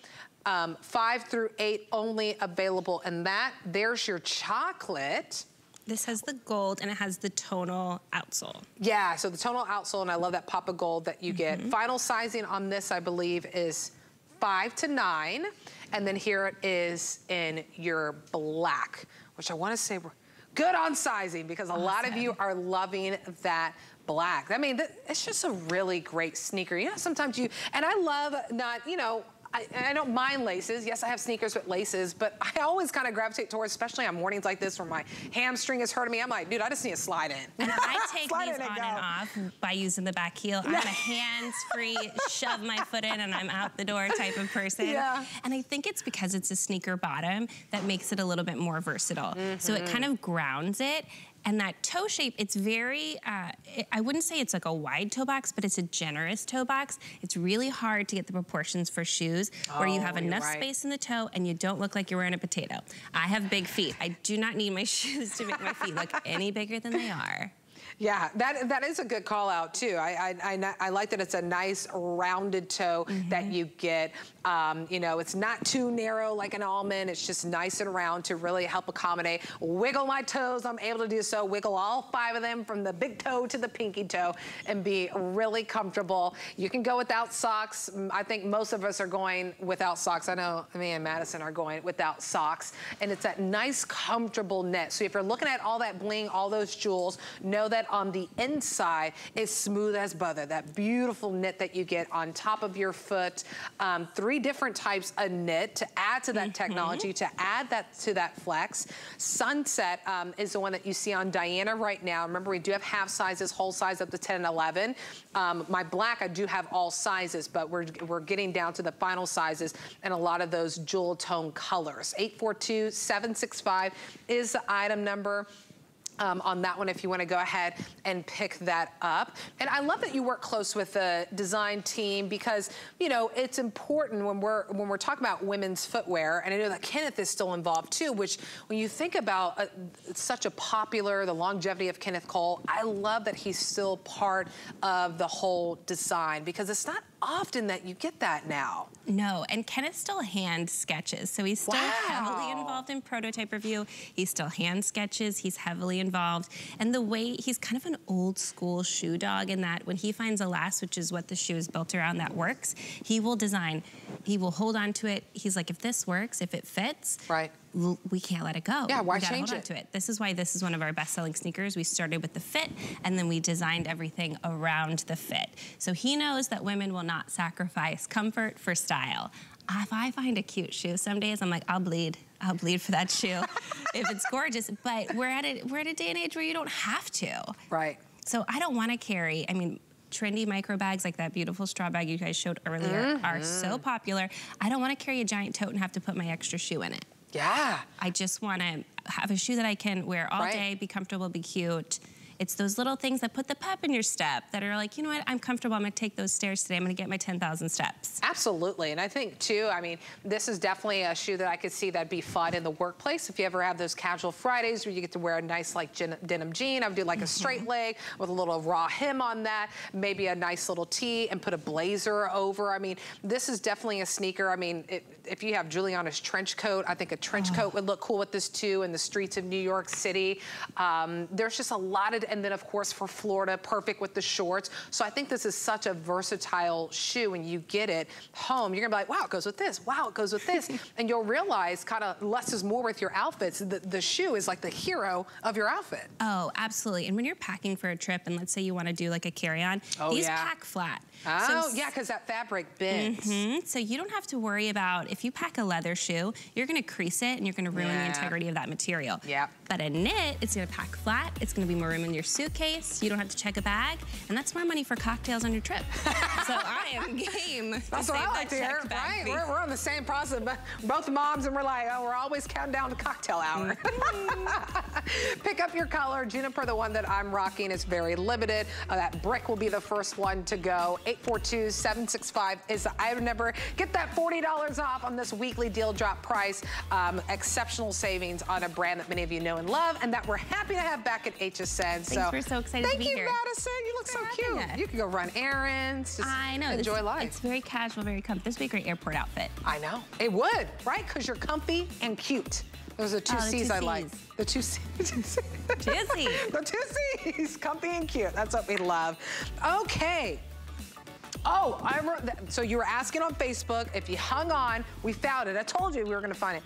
Um, five through eight only available in that. There's your chocolate. This has the gold and it has the tonal outsole. Yeah, so the tonal outsole, and I love that pop of gold that you get. Mm-hmm. Final sizing on this, I believe, is five to nine. And then here it is in your black, which I wanna say we're good on sizing because a oh, lot of you are loving that black. I mean, it's just a really great sneaker. You know, sometimes you, and I love not, you know, I, I don't mind laces. Yes, I have sneakers with laces, but I always kind of gravitate towards, especially on mornings like this where my hamstring is hurting me. I'm like, dude, I just need to slide in. And I take these and on go. and off by using the back heel. I'm a hands-free, shove my foot in and I'm out the door type of person. Yeah. And I think it's because it's a sneaker bottom that makes it a little bit more versatile. So it kind of grounds it. And that toe shape, it's very, uh, it- I wouldn't say it's like a wide toe box, but it's a generous toe box. It's really hard to get the proportions for shoes where you Oh, have enough right. space in the toe and you don't look like you're wearing a potato. I have big feet. I do not need my shoes to make my feet look any bigger than they are. Yeah, that that is a good call out too. I I, I, I like that it's a nice rounded toe that you get. Um, you know, it's not too narrow like an almond. It's just nice and round to really help accommodate. Wiggle my toes. I'm able to do so. Wiggle all five of them from the big toe to the pinky toe and be really comfortable. You can go without socks. Mm, I think most of us are going without socks. I know me and Madison are going without socks. And it's that nice, comfortable knit. So if you're looking at all that bling, all those jewels, know that on the inside, is smooth as butter. That beautiful knit that you get on top of your foot. Um, three different types of knit to add to that technology, to add that to that flex. Sunset um, is the one that you see on Diana right now. Remember, we do have half sizes, whole size up to 10 and 11. Um, my black, I do have all sizes, but we're, we're getting down to the final sizes and a lot of those jewel tone colors. 842-765 is the item number um, on that one if you want to go ahead and pick that up. And I love that you work close with the design team because, you know, it's important when we're when we're talking about women's footwear, and I know that Kenneth is still involved too, which when you think about uh, it's such a popular, the longevity of Kenneth Cole, I love that he's still part of the whole design because it's not often that you get that now. No, and Kenneth still hand sketches. So he's still Wow. heavily involved in prototype review. He still hand sketches. He's heavily involved. And the way he's kind of an old school shoe dog in that when he finds a last, which is what the shoe is built around that works, he will design, he will hold on to it. He's like, if this works, if it fits, Right. We can't let it go. Yeah, why we gotta change hold on it? to it? This is why this is one of our best-selling sneakers. We started with the fit, and then we designed everything around the fit. So he knows that women will not sacrifice comfort for style. If I find a cute shoe, some days I'm like, I'll bleed. I'll bleed for that shoe if it's gorgeous. But we're at a we're at a day and age where you don't have to. Right. So I don't want to carry. I mean. Trendy micro bags like that beautiful straw bag you guys showed earlier mm-hmm. are so popular. I don't want to carry a giant tote and have to put my extra shoe in it. Yeah. I just want to have a shoe that I can wear all Right. day, be comfortable, be cute. It's those little things that put the pep in your step that are like, you know what, I'm comfortable. I'm going to take those stairs today. I'm going to get my 10,000 steps. Absolutely, and I think too, I mean, this is definitely a shoe that I could see that'd be fun in the workplace. If you ever have those casual Fridays where you get to wear a nice like denim jean, I would do like a straight leg with a little raw hem on that, maybe a nice little tee and put a blazer over. I mean, this is definitely a sneaker. I mean, it, if you have Giuliana's trench coat, I think a trench coat would look cool with this too in the streets of New York City. Um, there's just a lot of, and then of course for Florida, perfect with the shorts. So I think this is such a versatile shoe and you get it home. You're gonna be like, wow, it goes with this. Wow, it goes with this. and you'll realize kind of less is more with your outfits. The, the shoe is like the hero of your outfit. Oh, absolutely. And when you're packing for a trip, and let's say you want to do like a carry-on, Oh, these yeah. pack flat. Oh, So yeah, because that fabric bends. Mhm. So you don't have to worry about if you pack a leather shoe, you're gonna crease it and you're gonna ruin Yeah. the integrity of that material. Yep. But a knit, it's gonna pack flat, it's gonna be more room in your suitcase, you don't have to check a bag, and that's more money for cocktails on your trip. so I am game. That's what I like to hear, right? We're, we're on the same process, but both moms, and we're like, oh, we're always counting down to cocktail hour. Pick up your color. Juniper, the one that I'm rocking, is very limited. Uh, that brick will be the first one to go. 842-765 is the item number. Get that $40 off on this weekly deal drop price. Um, exceptional savings on a brand that many of you know and love, and that we're happy to have back at HSN. So we're so excited to thank be you, here. Madison. You look so cute. us. You can go run errands. Just I know. this- Enjoy life. It's very casual, very comfy. This would be a great airport outfit. I know. It would, right? Because you're comfy and cute. Those are the two Oh, the C's two I like. Cs. The two C's. The two C's. Comfy and cute. That's what we love. Okay. Oh, I wrote that. So you were asking on Facebook if you hung on, we found it. I told you we were going to find it.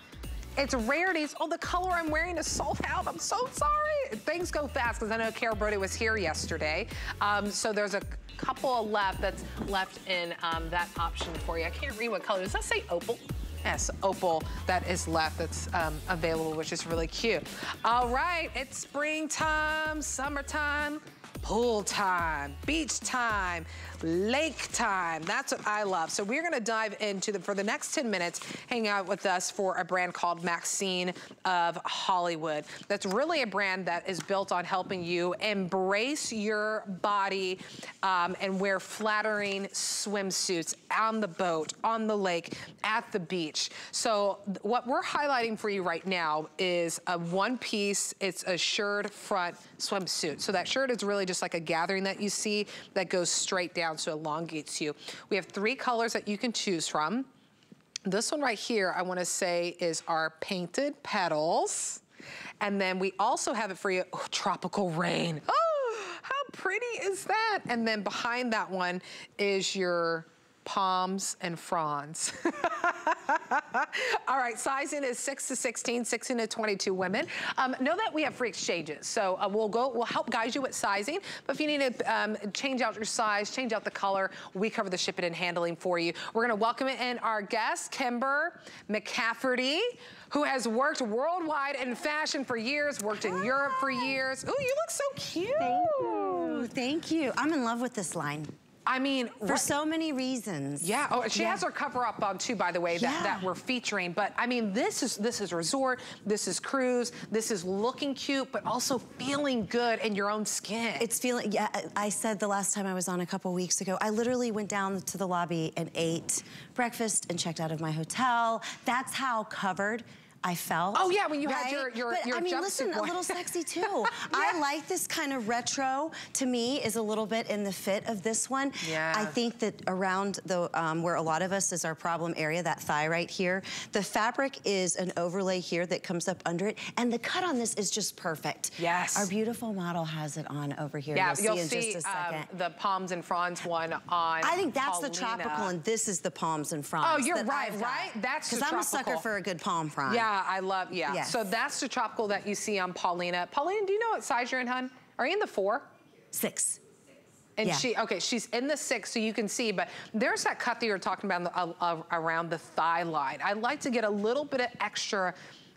It's rarities. Oh, the color I'm wearing is sold out. I'm so sorry. Things go fast because I know Carol Brodie was here yesterday. Um, so there's a couple left that's left in um, that option for you. I can't read what color. Does that say opal? Yes, opal that is left that's um, available, which is really cute. All right, it's springtime, summertime, pool time, beach time, lake time. That's what I love. So we're gonna dive into the, for the next 10 minutes, hang out with us for a brand called Maxine of Hollywood. That's really a brand that is built on helping you embrace your body um, and wear flattering swimsuits on the boat, on the lake, at the beach. So what we're highlighting for you right now is a one piece, it's a shirred front swimsuit. So that shirt is really just like a gathering that you see that goes straight down, so elongates you. We have three colors that you can choose from. This one right here, I wanna say is our painted petals. And then we also have it for you, oh, tropical rain. Oh, how pretty is that? And then behind that one is your palms and fronds. All right, sizing is 6 to 16, 16 to 22 women. Um, know that we have free exchanges, so uh, we'll go, we'll help guide you with sizing, but if you need to um, change out your size, change out the color, we cover the shipping and handling for you. We're gonna welcome in our guest, Kimber McCafferty, who has worked worldwide in fashion for years, worked in Europe for years. Ooh, you look so cute. Thank you. Thank you. I'm in love with this line I mean, for right- so many reasons. Yeah. Oh, she Yeah. has her cover up on too, by the way, that, Yeah. that we're featuring. But I mean, this is this is resort, this is cruise, this is looking cute, but also feeling good in your own skin. It's feeling, yeah, I said the last time I was on a couple weeks ago, I literally went down to the lobby and ate breakfast and checked out of my hotel. That's how covered I felt. Oh, yeah, when you had your- your- But, your I mean, listen, a little sexy too. I like this kind of retro. To me, is a little bit in the fit of this one. Yeah. I think that around the um, where a lot of us is our problem area, that thigh right here, the fabric is an overlay here that comes up under it, and the cut on this is just perfect. Yes. Our beautiful model has it on over here. yeah, you'll, you'll see in see just a um, the palms and fronds one on. I think that's the tropical, and this is the palms and fronds. Oh, you're right, right? That's Because I'm a sucker for a good palm frond. Yeah, I love, yeah. Yes. So that's the tropical that you see on Paulina. Paulina, do you know what size you're in, hun? Are you in the four? Six. And Yeah. she, okay, she's in the six, so you can see, but there's that cut that you're talking about the, uh, uh, around the thigh line. I like to get a little bit of extra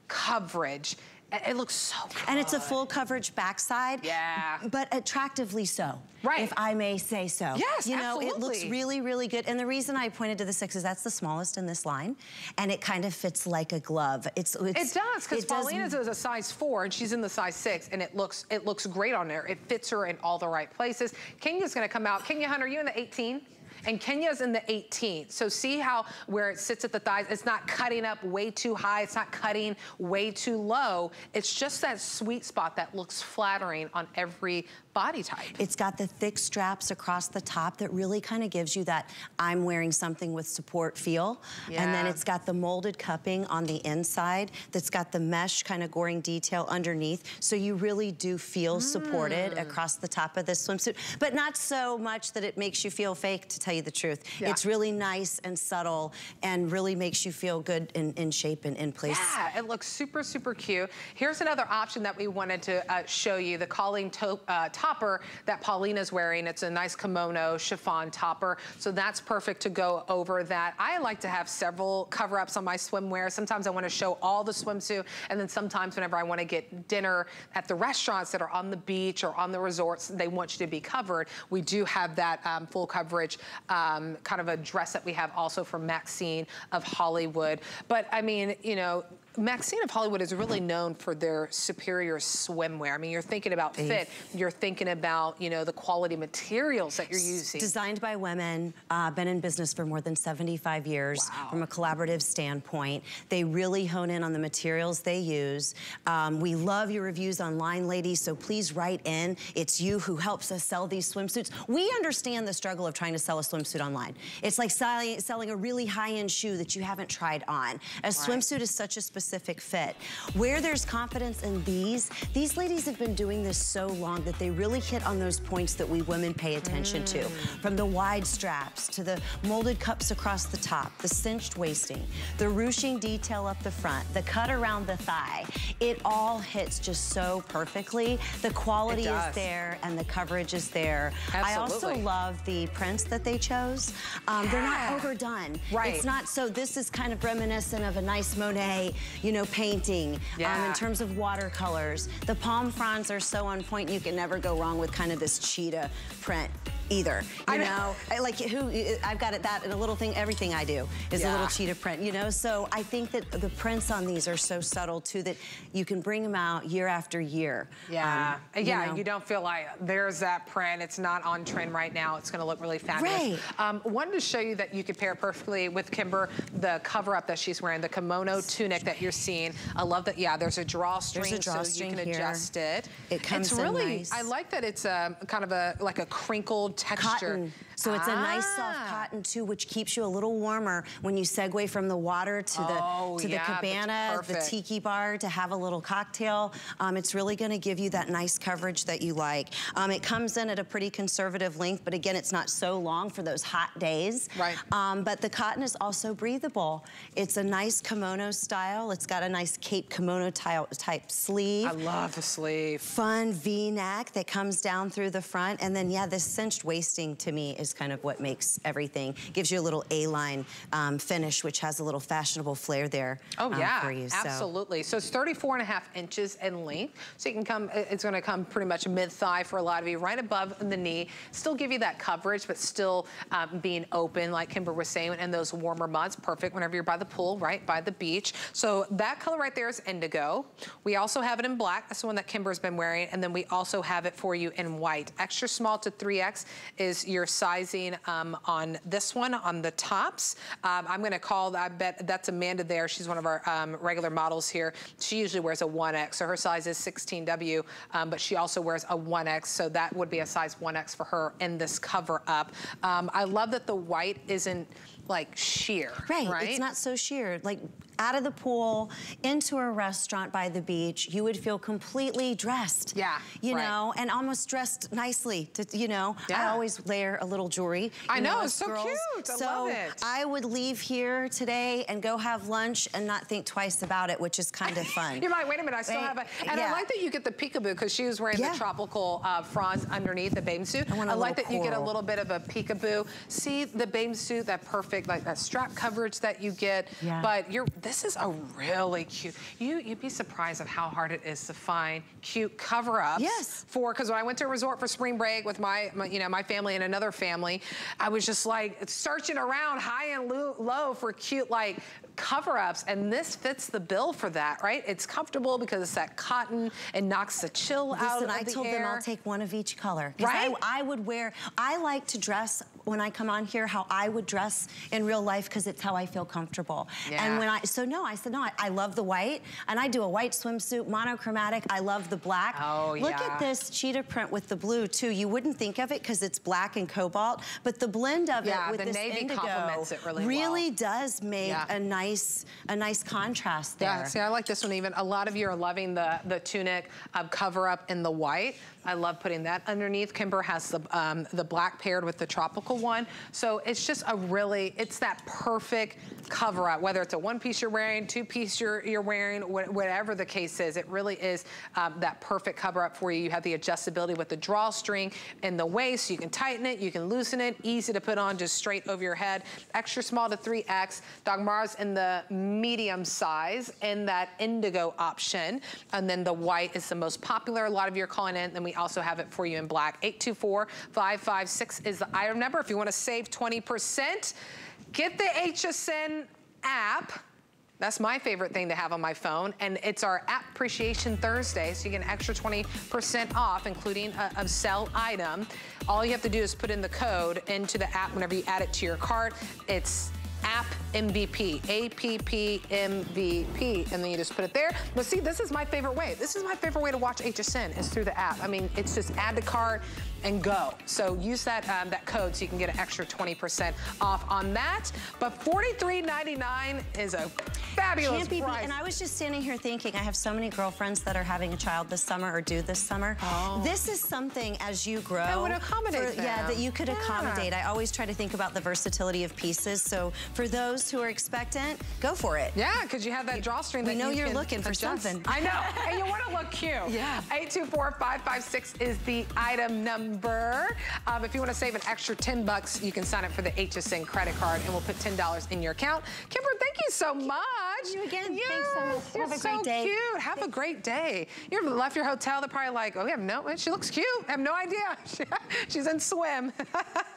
coverage. It, looks so good. And it's a full coverage backside. Yeah. But attractively so. Right. If I may say so. Yes, You know, it looks really, really good. And the reason I pointed to the six is that's the smallest in this line. And it kind of fits like a glove. It's, it's It does, because it does- Paulina's is a size four and she's in the size six, and it looks it looks great on there. It fits her in all the right places. Kenya's gonna come out. Kenya Hunter, are you in the 18? And Kenya's in the 18th. So see how where it sits at the thighs, it's not cutting up way too high, it's not cutting way too low. It's just that sweet spot that looks flattering on every body type. It's got the thick straps across the top that really kind of gives you that I'm wearing something with support feel. And then it's got the molded cupping on the inside that's got the mesh kind of goring detail underneath. So you really do feel supported Mm. across the top of this swimsuit, but not so much that it makes you feel fake, to tell you the truth. Yeah. It's really nice and subtle and really makes you feel good in, in shape and in place. Yeah, it looks super, super cute. Here's another option that we wanted to uh, show you, the Colleen to uh, topper that Paulina's wearing. It's a nice kimono chiffon topper, so that's perfect to go over that. I like to have several cover-ups on my swimwear. Sometimes I want to show all the swimsuit, and then sometimes whenever I want to get dinner at the restaurants that are on the beach or on the resorts, they want you to be covered. We do have that um, full coverage um, kind of a dress that we have also from Maxine of Hollywood. But I mean, you know, Maxine of Hollywood is really known for their superior swimwear. I mean, you're thinking about fit, you're thinking about, you know, the quality materials that you're using. Designed by women, uh, been in business for more than 75 years Wow. from a collaborative standpoint. They really hone in on the materials they use. Um, we love your reviews online, ladies, so please write in. It's you who helps us sell these swimsuits. We understand the struggle of trying to sell a swimsuit online. It's like selling, selling a really high-end shoe that you haven't tried on. A swimsuit is such a specific fit. Where there's confidence in these, these ladies have been doing this so long that they really hit on those points that we women pay attention to. From the wide straps to the molded cups across the top, the cinched waisting, the ruching detail up the front, the cut around the thigh. It all hits just so perfectly. The quality is there and the coverage is there. Absolutely. I also love the prints that they chose. Um, They're not overdone. Right. It's not so, this is kind of reminiscent of a nice Monet, you know, painting um, in terms of watercolors. The palm fronds are so on point, you can never go wrong with kind of this cheetah print either. You I know. I like who I've got it that in a little thing. Everything I do is a Yeah. little cheetah print. You know, so I think that the prints on these are so subtle too that you can bring them out year after year. Yeah, Um, yeah, know. you don't feel like there's that print. It's not on trend right now. It's going to look really fabulous. Right. Um, wanted to show you that you could pair perfectly with Kimber the cover up that she's wearing, the kimono tunic that you're seeing. I love that. Yeah, there's a drawstring, There's a drawstring so you can here. adjust it. It comes It's in really. nice. I like that. It's a kind of a like a crinkled texture. cotton. So it's a nice soft Ah. cotton too, which keeps you a little warmer when you segue from the water to the Oh, to the yeah, that's cabana, the tiki bar to have a little cocktail. Um, it's really going to give you that nice coverage that you like. Um, it comes in at a pretty conservative length, but again, it's not so long for those hot days. Right. Um, but the cotton is also breathable. It's a nice kimono style. It's got a nice cape kimono type, type sleeve I love the sleeve. fun V-neck that comes down through the front. And then, yeah, this cinched waisting to me is kind of what makes everything. Gives you a little A-line um, finish, which has a little fashionable flair there Oh um, yeah, for you. So- absolutely. So it's 34 and a half inches in length. So you can come, it's gonna come pretty much mid-thigh for a lot of you, right above the knee. Still give you that coverage, but still um, being open, like Kimber was saying, in those warmer months. Perfect whenever you're by the pool, right, by the beach. So that color right there is indigo. We also have it in black. That's the one that Kimber's been wearing. And then we also have it for you in white. Extra small to 3X is your sizing um, on this one, on the tops. Um, I'm gonna call, I bet that's Amanda there. She's one of our um, regular models here. She usually wears a 1X, so her size is 16W, um, but she also wears a 1X, so that would be a size 1X for her in this cover up. Um, I love that the white isn't like sheer, Right, right? it's not so sheer. Like out of the pool, into a restaurant by the beach, you would feel completely dressed. Yeah, You right. know, and almost dressed nicely, to, you know. I always layer a little jewelry. I you know, us it's so girls. cute. I so love it. I would leave here today and go have lunch and not think twice about it, which is kind of fun. You're like, wait a minute, I still Wait, have a, and I like that you get the peekaboo because she was wearing Yeah. the tropical uh, fronds underneath the bathing suit. I like that you get a little bit of a peekaboo. See the bathing suit, that perfect, like that strap coverage that you get. Yeah. But you're, this is a really cute, you, you'd be surprised at how hard it is to find cute cover-ups. Yes. For, because when I went to a resort for spring break with my, my, you know, my family and another family, I was just like searching around high and lo- low for cute like cover-ups and this fits the bill for that, right? It's comfortable because it's that cotton and knocks the chill out Listen, of I the told air. them I'll take one of each color. Right? I, I would wear, I like to dress when I come on here how I would dress in real life because it's how I feel comfortable. Yeah. And when I, so no, I said, no, I, I love the white and I do a white swimsuit, monochromatic. I love the black. Oh, Look yeah. at this cheetah print with the blue too. You wouldn't think of it because it's black and cobalt, but the blend of Yeah, it with the this navy indigo complements it really well. does make Yeah. a nice, a nice contrast there. Yeah, see, I like this one even. A lot of you are loving the, the tunic uh, cover up in the white. I love putting that underneath. Kimber has the, um, the black paired with the tropical one. So it's just a really, it's that perfect cover up, whether it's a one piece you're wearing, two piece you're, you're wearing, wh- whatever the case is, it really is um, that perfect cover up for you. You have the adjustability with the drawstring in the waist. So you can tighten it, you can loosen it, easy to put on just straight over your head. Extra small to 3X. Dagmar's in the medium size in that indigo option. And then the white is the most popular. A lot of you are calling in. Then we also have it for you in black. 824-556 is the item number. If you want to save 20%, get the HSN app. That's my favorite thing to have on my phone. And it's our App Appreciation Thursday, so you get an extra 20% off, including a, a sell item. All you have to do is put in the code into the app whenever you add it to your cart. It's app MVP, A-P-P MVP, and then you just put it there. But see, this is my favorite way. This is my favorite way to watch HSN is through the app. I mean, it's just add to cart and go. So use that um, that code so you can get an extra 20% off on that. But $43.99 is a fabulous Can't be beat. price. And I was just standing here thinking, I have so many girlfriends that are having a child this summer or due this summer. Oh. This is something as you grow. That would accommodate for- Yeah, that you could Yeah. accommodate. I always try to think about the versatility of pieces. So for those who are expectant, go for it. Yeah, because you have that drawstring we that know you you're can looking for adjust. something. I know, and you want to look cute. Yeah. 824-556 is the item number. Um, if you want to save an extra 10 bucks, you can sign up for the HSN credit card, and we'll put $10 in your account. Kimber, thank you so much. You again. Yes, Thanks so much. You're Have a so great day. cute. Have a great day. You left your hotel? They're probably like, oh, we have no, she looks cute. I have no idea. She's in swim,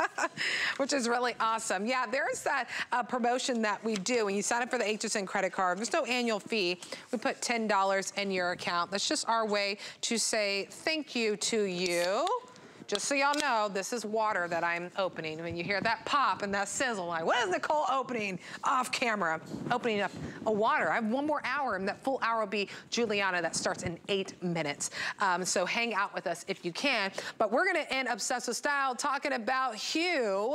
which is really awesome. Yeah, there's that uh, promotion that we do. When you sign up for the HSN credit card, there's no annual fee. We put $10 in your account. That's just our way to say thank you to you. Just so y'all know, this is water that I'm opening. When you hear that pop and that sizzle, like, what is Nicole opening off camera? Opening up a water. I have one more hour, and that full hour will be Giuliana. That starts in eight minutes. Um, so hang out with us if you can. But we're gonna end Obsessed with Style talking about Hue.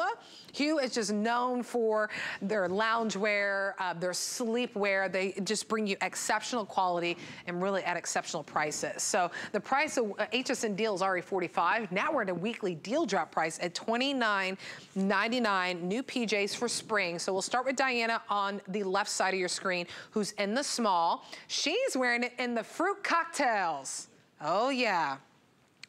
Hue is just known for their loungewear, uh, their sleepwear. They just bring you exceptional quality and really at exceptional prices. So the price of uh, HSN deal is already 45. Now we're at a weekly deal drop price at $29.99. New PJs for spring. So we'll start with Diana on the left side of your screen, who's in the small. She's wearing it in the fruit cocktails. Oh yeah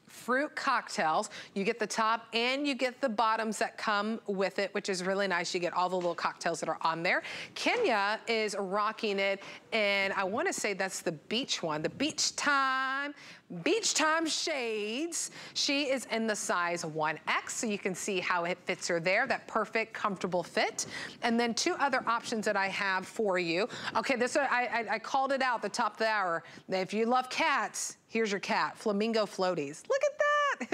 fruit cocktails. You get the top and you get the bottoms that come with it, which is really nice. You get all the little cocktails that are on there. Kenya is rocking it, and I wanna say that's the beach one, the beach time, beach time shades. She is in the size 1X, so you can see how it fits her there, that perfect, comfortable fit. And then two other options that I have for you. Okay, this I, I, I called it out the top of the hour. If you love cats, Here's your cat, flamingo floaties. Look at that.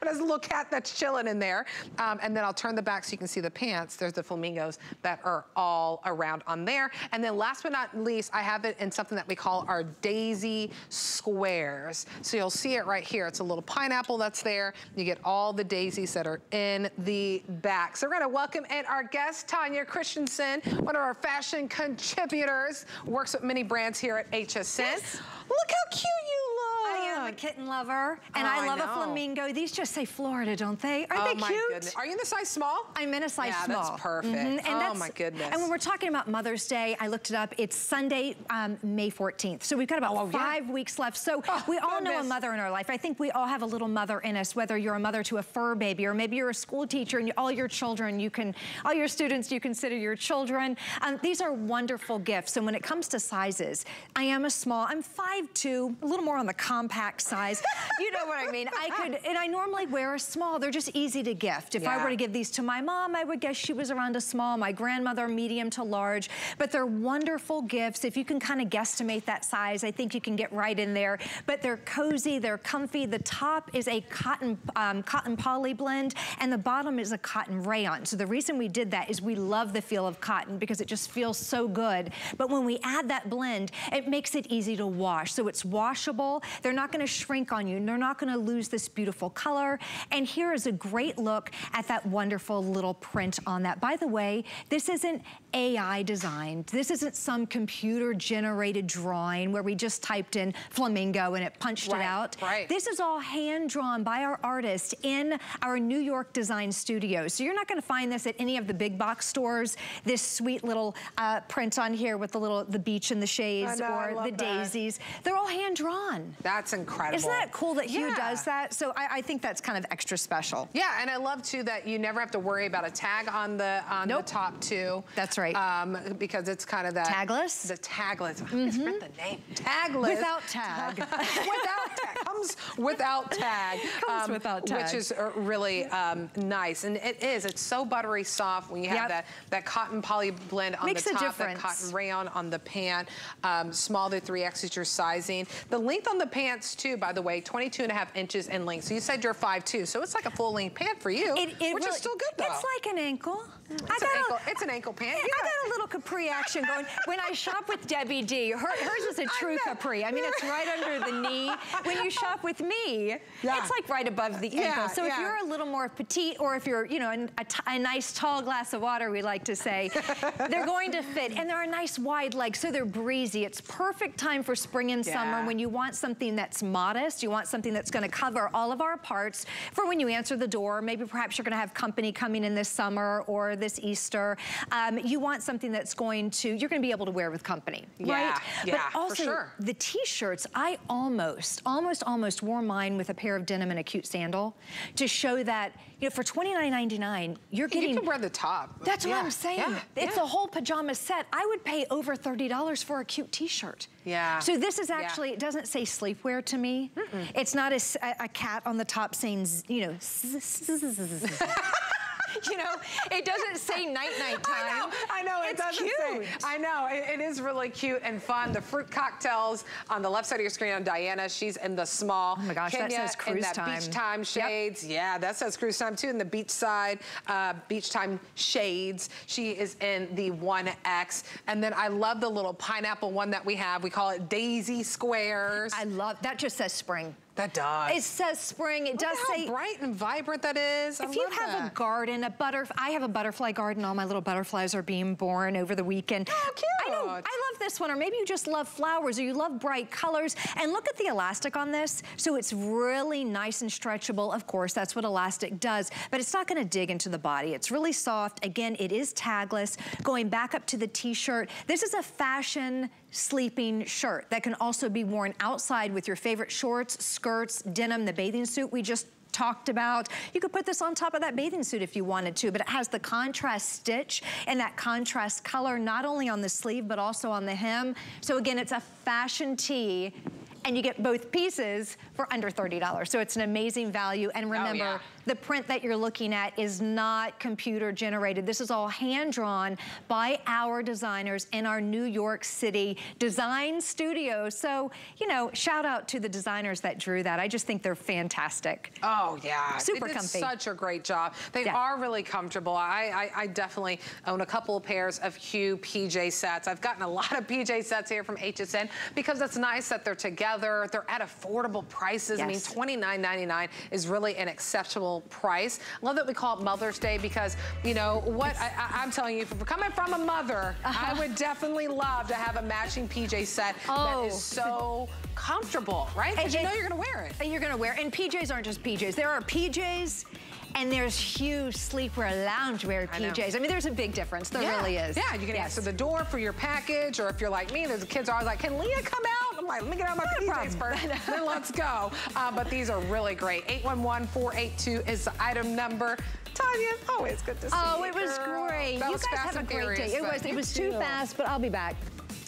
but has a little cat that's chilling in there. Um, and then I'll turn the back so you can see the pants. There's the flamingos that are all around on there. And then last but not least, I have it in something that we call our daisy squares. So you'll see it right here. It's a little pineapple that's there. You get all the daisies that are in the back. So we're gonna welcome in our guest, Tanya Christiansen, one of our fashion contributors, works with many brands here at HSN. Yes. Look how cute you look. I am a kitten lover, and oh, I love I a flamingo. These just say Florida, don't they? Are oh, they cute? Goodness. Are you in the size small? I'm in a size yeah, small. that's perfect. Mm -hmm. and oh, that's, my goodness. And when we're talking about Mother's Day, I looked it up. It's Sunday, um, May 14th. So we've got about oh, five yeah. weeks left. So oh, we all goodness. know a mother in our life. I think we all have a little mother in us, whether you're a mother to a fur baby, or maybe you're a school teacher and all your children, you can, all your students, you consider your children. Um, these are wonderful gifts. And when it comes to sizes, I am a small, I'm 5'2", a little more on the compact size. you know what I mean? I could, and I normally wear a small. They're just easy to gift. If yeah. I were to give these to my mom, I would guess she was around a small. My grandmother, medium to large. But they're wonderful gifts. If you can kind of guesstimate that size, I think you can get right in there. But they're cozy, they're comfy. The top is a cotton, um, cotton poly blend, and the bottom is a cotton rayon. So the reason we did that is we love the feel of cotton because it just feels so good. But when we add that blend, it makes it easy to wash. So it's washable. They're not gonna shrink on you. They're not gonna lose this beautiful color. And here is a great look at that wonderful little print on that. By the way, this isn't AI designed. This isn't some computer generated drawing where we just typed in flamingo and it punched right, it out. Right. This is all hand drawn by our artist in our New York design studio. So you're not gonna find this at any of the big box stores, this sweet little uh, print on here with the little, the beach and the shades know, or the that. daisies. They're all hand drawn. That's incredible. Isn't that cool that Hue yeah. does that? So I, I, think that's kind of extra special. Yeah, and I love too that you never have to worry about a tag on the on nope. the top too. That's right. Um, because it's kind of that tagless. The tagless. Mm -hmm. the name. Tagless. Without tag. without tag. Comes without tag. Comes um, without tag. Which is uh, really um, nice, and it is. It's so buttery soft when you have yep. that that cotton poly blend on Makes the top, that cotton rayon on the pant. Um, small to three X is your sizing. The length on the pants too, by the way, 22 and a half inches in length. So you said you're 5'2", so it's like a full length pant for you, it, it which really, is still good though. It's like an ankle. It's, an ankle, a, it's an ankle pant. Yeah. I got a little capri action going. When I shop with Debbie D, her, hers is a true I capri. I mean, it's right under the knee. When you shop with me, yeah. it's like right above the yeah, ankle. So if you're a little more petite, or if you're, you know, a, a nice tall glass of water, we like to say, they're going to fit. And they're a nice wide leg, so they're breezy. It's perfect time for spring and summer when you want something that's modest, you want something that's gonna cover all of our parts for when you answer the door. Maybe perhaps you're gonna have company coming in this summer or this Easter. Um, you want something that's going to, you're gonna be able to wear with company, yeah, right? Yeah, but also sure. the t-shirts, I almost, almost, almost wore mine with a pair of denim and a cute sandal to show that, you know, for $29.99, you're getting- You can wear the top. That's yeah. what I'm saying. Yeah. It's a whole pajama set. I would pay over $30 for a cute t-shirt. Yeah. So this is actually, it doesn't say sleepwear to me. Mm -mm. It's not a, a, cat on the top saying, you know, you know, it doesn't say night-night time. I know, I know, it doesn't cute. say. I know, it, it is really cute and fun. The fruit cocktails on the left side of your screen on Diana, she's in the small. Oh my gosh, Kenya that says cruise in that time. beach time shades. Yep. Yeah, that says cruise time too. In the beach side, uh, beach time shades. She is in the 1X. And then I love the little pineapple one that we have. We call it Daisy Squares. I love, that just says spring. That does. It says spring. It Look does how say bright and vibrant that is. If you have that. a garden, a butterfly, I have a butterfly garden. All my little butterflies are being born over the weekend. Oh, cute. I know. I love this one. Or maybe you just love flowers or you love bright colors. And look at the elastic on this. So it's really nice and stretchable. Of course, that's what elastic does. But it's not going to dig into the body. It's really soft. Again, it is tagless. Going back up to the t-shirt. This is a fashion sleeping shirt that can also be worn outside with your favorite shorts, skirts, denim, the bathing suit. We just talked about. You could put this on top of that bathing suit if you wanted to, but it has the contrast stitch and that contrast color not only on the sleeve, but also on the hem. So again, it's a fashion tee and you get both pieces for under $30. So it's an amazing value. And oh, remember, oh, yeah. the print that you're looking at is not computer generated. This is all hand drawn by our designers in our New York City design studio. So, you know, shout out to the designers that drew that. I just think they're fantastic. Oh, yeah. Super comfy. such a great job. They yeah. are really comfortable. I, I, I definitely own a couple of pairs of Hue PJ sets. I've gotten a lot of PJ sets here from HSN because it's nice that they're together. They're at affordable prices. Yes. I mean, $29.99 is really an acceptable price. Love that we call it Mother's Day because, you know, what I, am telling you, coming from a mother, uh -huh. I uh-huh. would definitely love to have a matching PJ set oh. that is so comfortable, right? Because you know you're gonna wear it. And you're gonna wear it. And PJs aren't just PJs. There are PJs and there's huge sleepwear, loungewear PJs. I, I, mean, there's a big difference. There yeah. really is. Yeah, you can yes. answer the door for your package, or if you're like me, there's the kids are always like, can Leah come out? I'm like, let me get out my Not PJs first, then let's go. Uh, but these are really great. 811-482 is the item number. Tanya, always good to see oh, you. Oh, it was girl. great. That you guys have a great day. It was, it was too fast, but I'll be back.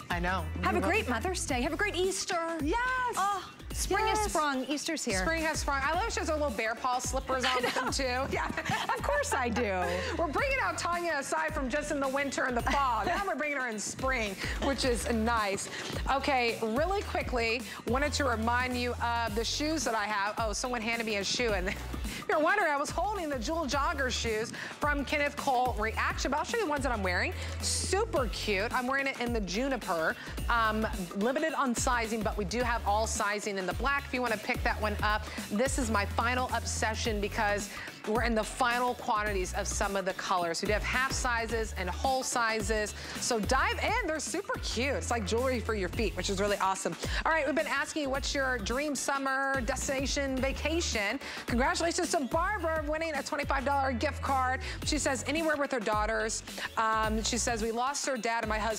I know. Have a great Mother's Day. Have a great Easter. Yes. Oh. Spring yes. has sprung. Easter's here. Spring has sprung. I love she has her little bear paw slippers on with them too. Yeah, of course I do. we're bringing out Tanya aside from just in the winter and the fall. now we're bringing her in spring, which is nice. Okay, really quickly, wanted to remind you of the shoes that I have. Oh, someone handed me a shoe and you're wondering, I was holding the Jewel Jogger shoes from Kenneth Cole Reaction, but I'll show you the ones that I'm wearing. Super cute. I'm wearing it in the Juniper. Um, limited on sizing, but we do have all sizing in the black if you want to pick that one up. This is my final obsession because we're in the final quantities of some of the colors. We have half sizes and whole sizes. So dive in, they're super cute. It's like jewelry for your feet, which is really awesome. All right, we've been asking you what's your dream summer destination vacation. Congratulations to Barbara winning a $25 gift card. She says anywhere with her daughters. Um, she says we lost her dad and my husband